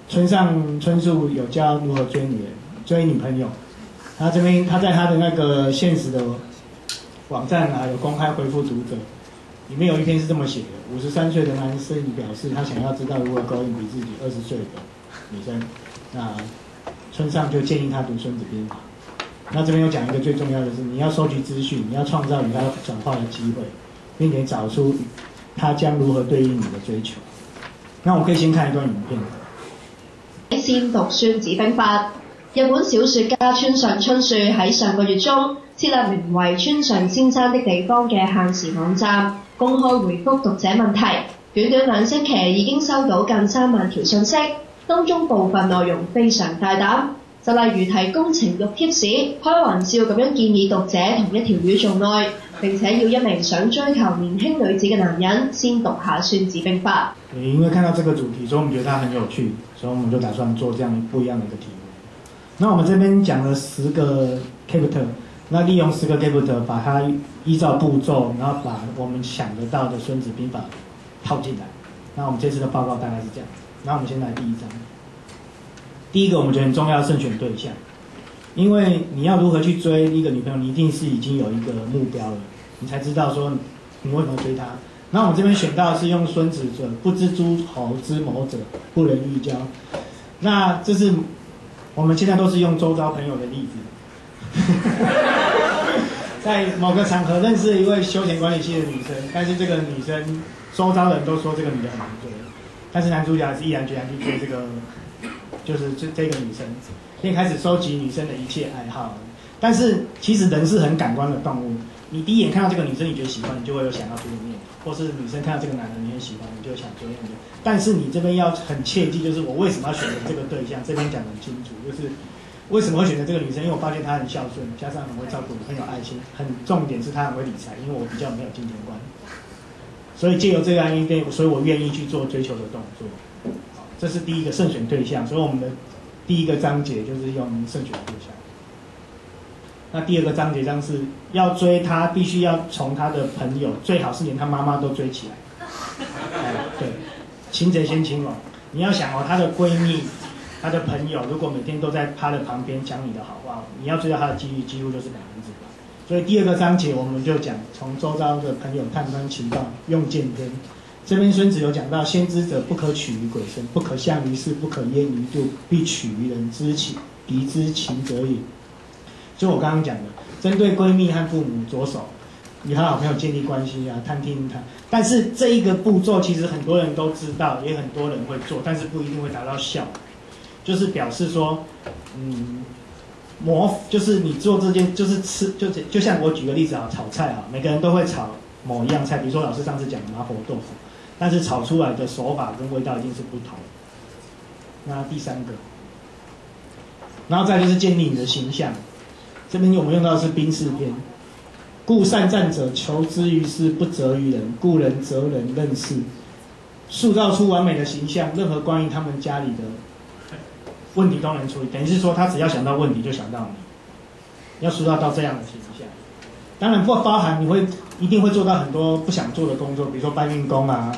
村上春树有教如何追女人、追女朋友。他这边他在他的那个现实的网站啊，有公开回复读者。里面有一篇是这么写的：五十三岁的男生表示，他想要知道如何勾引比自己二十岁的女生。那村上就建议他读《孙子兵法》。那这边有讲一个最重要的是，你要收集资讯，你要创造与他转化的机会，并且找出他将如何对应你的追求。那我可以先看一段影片。先读《孙子兵法》。日本小说家村上春树喺上个月中设立名为村上先生的地方嘅限时网站。公开回复读者问题，短短两星期已经收到近三万条信息，当中部分内容非常大胆，就例如提供情欲贴士，开玩笑咁样建议读者同一条鱼做爱，并且要一名想追求年轻女子嘅男人先读下《孙子兵法》。因为看到这个主题，所以我们觉得它很有趣，所以我们就打算做这样不一样的一个题。那我们这边讲了十个 capiter，。那利用十个 capiter，把它依照步骤，然后把我们想得到的《孙子兵法》套进来。那我们这次的报告大概是这样。那我们先来第一章。第一个我们觉得很重要，慎选对象。因为你要如何去追一个女朋友，你一定是已经有一个目标了，你才知道说你为什么追她。那我们这边选到是用孙子者，不知诸侯之谋者，不能欲交。那这是我们现在都是用周遭朋友的例子。在某个场合认识一位休闲管理系的女生，但是这个女生周遭人都说这个女的很难追，但是男主角还是毅然决然去追这个，就是这这个女生，并开始收集女生的一切爱好。但是其实人是很感官的动物，你第一眼看到这个女生你觉得喜欢，你就会有想要追的念头；或是女生看到这个男人你很喜欢，你就想追。但是你这边要很切记，就是我为什么要选择这个对象，这边讲得很清楚，就是。为什么会选择这个女生？因为我发现她很孝顺，加上很会照顾，很有爱心。很重点是她很会理财，因为我比较没有金钱观，所以借由这个原因，所以我愿意去做追求的动作。这是第一个慎选对象。所以我们的第一个章节就是用慎选对象。那第二个章节章是要追她，必须要从她的朋友，最好是连她妈妈都追起来。对，擒贼先擒王。你要想哦，她的闺蜜。他的朋友如果每天都在他的旁边讲你的好话，你要追到他的几率几乎就是百分之百。所以第二个章节我们就讲从周遭的朋友探穿情报，用剑篇。这边孙子有讲到，先知者不可取于鬼神，不可向于世，不可焉于度，必取于人之情，敌之情者也。就我刚刚讲的，针对闺蜜和父母着手，与她好朋友建立关系啊，探听她。但是这一个步骤其实很多人都知道，也很多人会做，但是不一定会达到效果。就是表示说，嗯，模就是你做这件就是吃，就就像我举个例子啊，炒菜啊，每个人都会炒某一样菜，比如说老师上次讲麻婆豆腐，但是炒出来的手法跟味道一定是不同。那第三个，然后再就是建立你的形象。这边我们用到的是兵士篇，故善战者求之于事，不责于人，故人责人任事，塑造出完美的形象。任何关于他们家里的问题都能处理，等于是说他只要想到问题就想到你，要塑造到这样的形象。当然不包含你会一定会做到很多不想做的工作，比如说搬运工啊、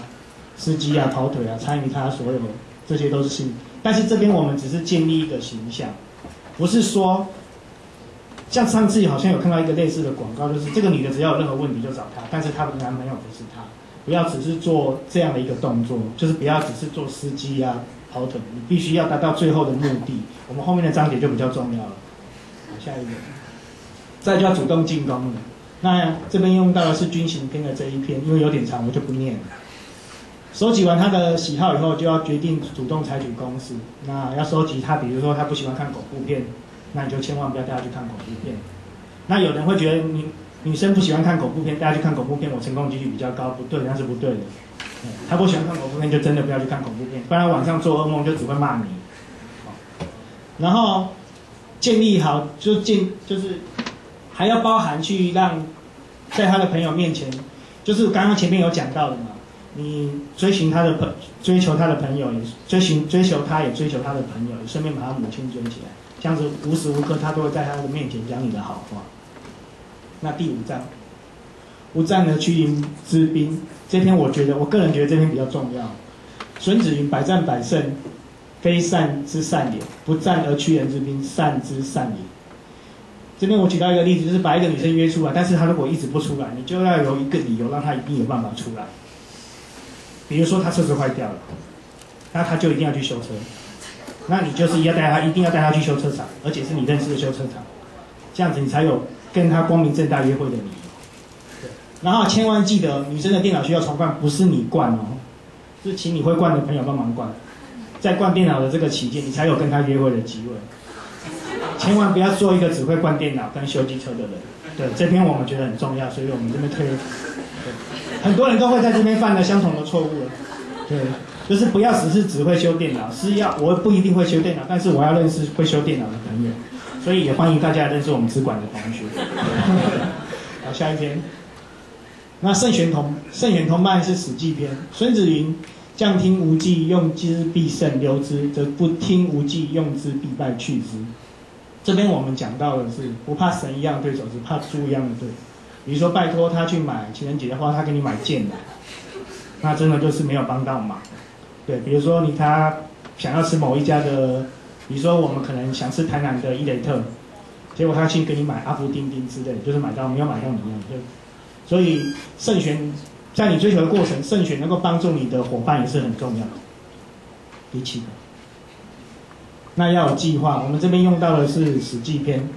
司机啊、跑腿啊，参与他所有这些都是性。但是这边我们只是建立一个形象，不是说。像上次好像有看到一个类似的广告，就是这个女的只要有任何问题就找他，但是她的男朋友不是他。不要只是做这样的一个动作，就是不要只是做司机呀、跑腿，你必须要达到最后的目的。我们后面的章节就比较重要了。下一个，再就要主动进攻了。那这边用到的是军情篇的这一篇，因为有点长，我就不念了。收集完他的喜好以后，就要决定主动采取攻势。那要收集他，比如说他不喜欢看恐怖片。那你就千万不要带他去看恐怖片。那有人会觉得女女生不喜欢看恐怖片，带他去看恐怖片，我成功几率比较高，不对，那是不对的。他不喜欢看恐怖片，就真的不要去看恐怖片，不然晚上做噩梦就只会骂你。然后建立好就建就是还要包含去让在他的朋友面前，就是刚刚前面有讲到的嘛，你追寻他的朋追求他的朋友，也追寻追求他也追求他的朋友，顺便把他母亲追起来。这样子无时无刻他都会在他的面前讲你的好话。那第五章，不战而屈人之兵，这篇我觉得我个人觉得这篇比较重要。孙子云：百战百胜，非善之善也；不战而屈人之兵，善之善也。这边我举到一个例子，就是把一个女生约出来，但是她如果一直不出来，你就要有一个理由让她一定有办法出来。比如说她车子坏掉了，那她就一定要去修车。那你就是要带他，一定要带他去修车厂，而且是你认识的修车厂，这样子你才有跟他光明正大约会的理由。然后千万记得，女生的电脑需要重灌，不是你灌哦，是请你会灌的朋友帮忙灌。在灌电脑的这个期间，你才有跟他约会的机会。千万不要做一个只会灌电脑跟修机车的人。对，这篇我们觉得很重要，所以我们这边推。很多人都会在这边犯了相同的错误。对。就是不要只是只会修电脑，是要我不一定会修电脑，但是我要认识会修电脑的朋友，所以也欢迎大家认识我们资管的同学。好，下一篇。那圣玄同圣玄同伴是史记篇，孙子云：将听无忌，用之必胜，留之则不听无忌，用之必败，去之。这边我们讲到的是不怕神一样对手，只怕猪一样的对。比如说拜托他去买情人节的话，他给你买剑的，那真的就是没有帮到忙。对，比如说你他想要吃某一家的，比如说我们可能想吃台南的伊雷特，结果他去给你买阿福丁丁之类，就是买到没有买到你一样。就所以慎选，在你追求的过程，慎选能够帮助你的伙伴也是很重要的。第七个，那要有计划。我们这边用到的是《史记》篇。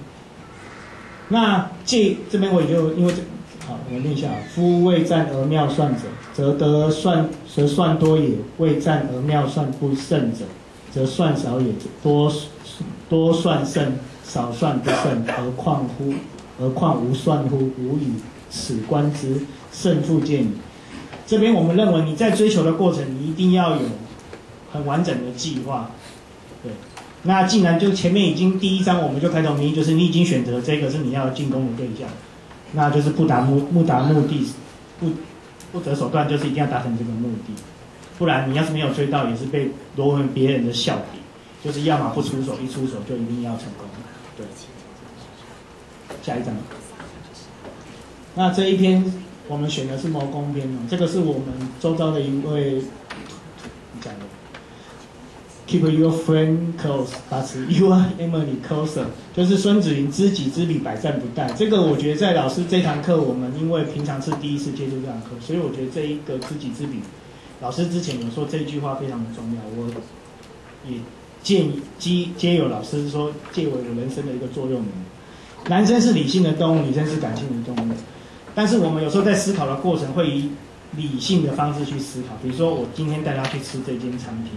那这这边我也就因为这。好，我们念一下：夫未战而妙算者，则得算，则算多也；未战而妙算不胜者，则算少也。多多算胜，少算不胜，何况乎？何况无算乎？无以此观之，胜负见矣。这边我们认为，你在追求的过程，你一定要有很完整的计划。对，那既然就前面已经第一章，我们就开头明，就是你已经选择这个是你要进攻的对象。那就是不达目不达目的，不不择手段，就是一定要达成这个目的，不然你要是没有追到，也是被沦为别人的笑柄，就是要么不出手，一出手就一定要成功。对，下一张。那这一篇我们选的是谋攻篇哦，这个是我们周遭的一位。Keep your friend close, but you are Emily closer。就是孙子云：知己知彼，百战不殆。这个我觉得在老师这堂课，我们因为平常是第一次接触这堂课，所以我觉得这一个知己知彼，老师之前有说这句话非常的重要。我也建议皆皆有老师说，借为我人生的一个座右铭。男生是理性的动物，女生是感性的动物。但是我们有时候在思考的过程会以理性的方式去思考，比如说我今天带他去吃这间餐厅，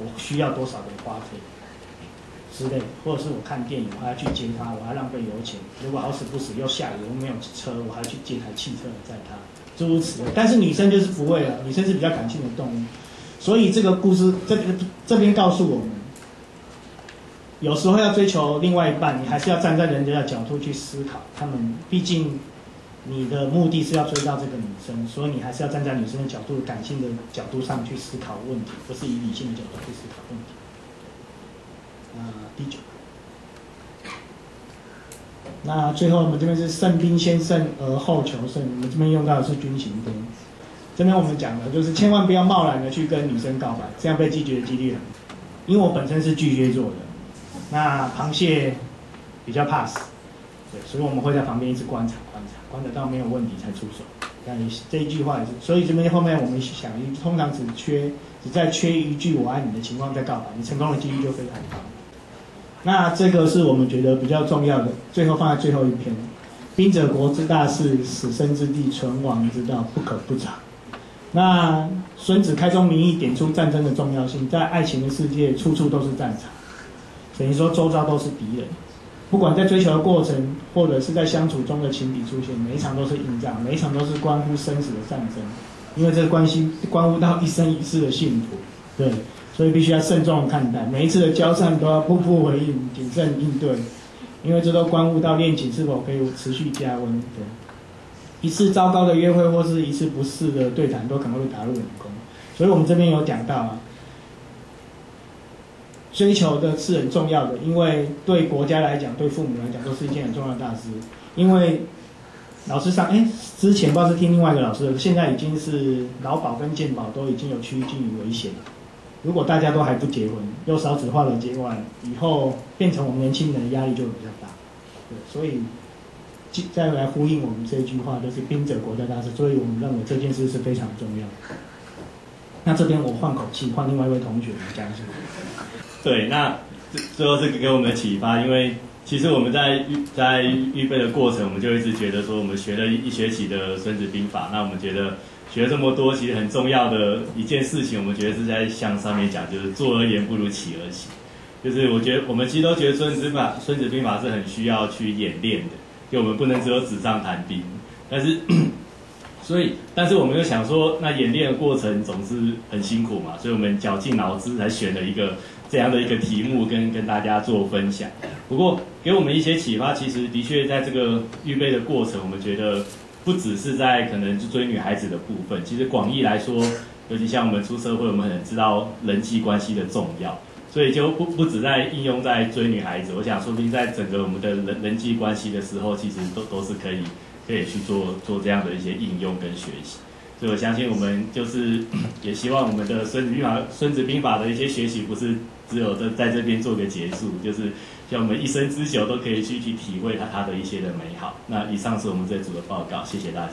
我需要多少的花费之类，或者是我看电影，我还要去接他，我还浪费油钱。如果好死不死又下雨，我没有车，我还要去借台汽车载他，诸如此类。但是女生就是不会了，女生是比较感性的动物，所以这个故事这个这边告诉我们，有时候要追求另外一半，你还是要站在人家的角度去思考，他们毕竟。你的目的是要追到这个女生，所以你还是要站在女生的角度、感性的角度上去思考问题，不是以理性的角度去思考问题。那第九，那最后我们这边是胜兵先胜而后求胜，我们这边用到的是军行篇。这边我们讲的就是千万不要贸然的去跟女生告白，这样被拒绝的几率很。因为我本身是巨蟹座的，那螃蟹比较怕死，对，所以我们会在旁边一直观察关。得到没有问题才出手，但这一句话也是，所以这边后面我们想，通常只缺只在缺一句“我爱你”的情况再告白，你成功的几率就非常高。那这个是我们觉得比较重要的，最后放在最后一篇：兵者，国之大事，死生之地，存亡之道，不可不察。那孙子开宗明义点出战争的重要性，在爱情的世界，处处都是战场，等于说周遭都是敌人。不管在追求的过程，或者是在相处中的情敌出现，每一场都是硬仗，每一场都是关乎生死的战争，因为这关系关乎到一生一世的幸福，对，所以必须要慎重看待，每一次的交战都要步步回应，谨慎应对，因为这都关乎到恋情是否可以持续加温，对，一次糟糕的约会或是一次不适的对谈，都可能会打入冷宫，所以我们这边有讲到啊。追求的是很重要的，因为对国家来讲，对父母来讲，都是一件很重要的大事。因为老师上，哎，之前不知道是听另外一个老师的，现在已经是劳保跟健保都已经有趋近于危险了。如果大家都还不结婚，又少子化的结完，以后变成我们年轻人的压力就会比较大。对，所以再来呼应我们这句话，就是兵者，国家大事。所以我们认为这件事是非常重要。那这边我换口气，换另外一位同学来讲一下。对，那最最后这个给我们的启发，因为其实我们在预在预备的过程，我们就一直觉得说，我们学了一学期的《孙子兵法》，那我们觉得学了这么多，其实很重要的一件事情，我们觉得是在向上面讲，就是坐而言不如起而行。就是我觉得我们其实都觉得《孙子兵法》《孙子兵法》是很需要去演练的，就我们不能只有纸上谈兵。但是，所以，但是我们又想说，那演练的过程总是很辛苦嘛，所以我们绞尽脑汁才选了一个。这样的一个题目跟跟大家做分享，不过给我们一些启发，其实的确在这个预备的过程，我们觉得不只是在可能追女孩子的部分，其实广义来说，尤其像我们出社会，我们很知道人际关系的重要，所以就不不止在应用在追女孩子，我想说不定在整个我们的人人际关系的时候，其实都都是可以可以去做做这样的一些应用跟学习。所以我相信我们就是也希望我们的孙子兵法孙子兵法的一些学习不是。只有在在这边做个结束，就是像我们一生之久都可以去去体会它它的一些的美好。那以上是我们这组的报告，谢谢大家。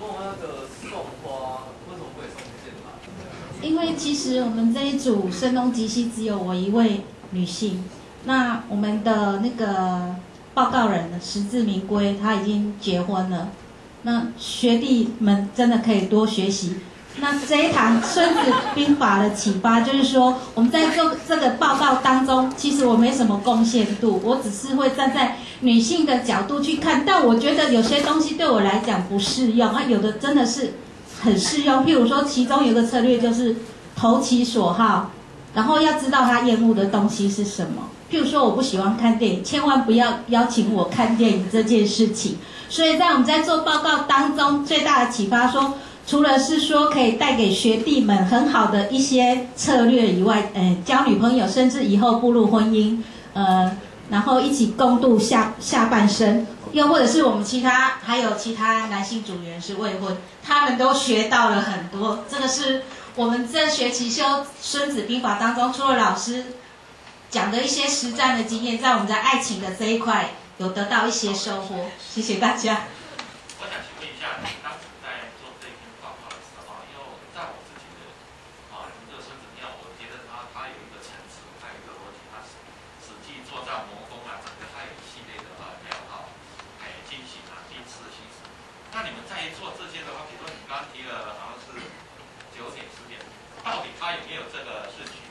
我问那个送花为什么会送剑来？因为其实我们这一组声东击西只有我一位女性，那我们的那个报告人实至名归，他已经结婚了。那学弟们真的可以多学习。那这一堂《孙子兵法》的启发，就是说我们在做这个报告当中，其实我没什么贡献度，我只是会站在女性的角度去看。但我觉得有些东西对我来讲不适用，啊，有的真的是很适用。譬如说，其中有个策略就是投其所好，然后要知道他厌恶的东西是什么。譬如说，我不喜欢看电影，千万不要邀请我看电影这件事情。所以在我们在做报告当中，最大的启发说。除了是说可以带给学弟们很好的一些策略以外，呃，交女朋友，甚至以后步入婚姻，呃，然后一起共度下下半生，又或者是我们其他还有其他男性组员是未婚，他们都学到了很多。这个是我们这学期修《孙子兵法》当中，除了老师讲的一些实战的经验，在我们在爱情的这一块有得到一些收获。谢谢大家。在做这些的话，比如说你刚刚提了好像是九点十点，到底他有没有这个顺序？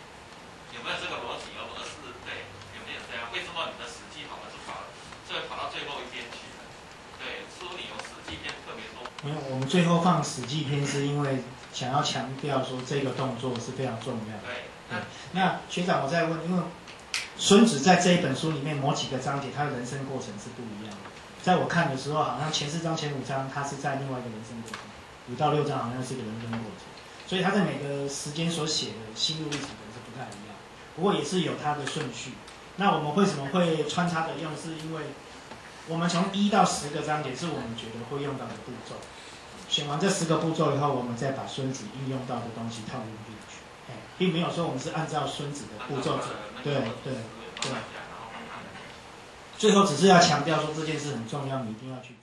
有没有这个逻辑？而不是对有没有这样？为什么你的时机跑的是跑这个跑到最后一天去的？对，书里有史记篇特别多。没有，我们最后放史记篇是因为想要强调说这个动作是非常重要的。对，那学长，我再问，因为孙子在这一本书里面某几个章节，他的人生过程是不一样的。在我看的时候，好像前四章、前五章，他是在另外一个人生过程；五到六章好像是一个人生过程。所以他在每个时间所写的心路历程可能是不太一样，不过也是有他的顺序。那我们为什么会穿插着用？是因为我们从一到十个章节是我们觉得会用到的步骤。选完这十个步骤以后，我们再把孙子应用到的东西套用进去。哎，并没有说我们是按照孙子的步骤走。对对对。最后只是要强调说这件事很重要，你一定要去做。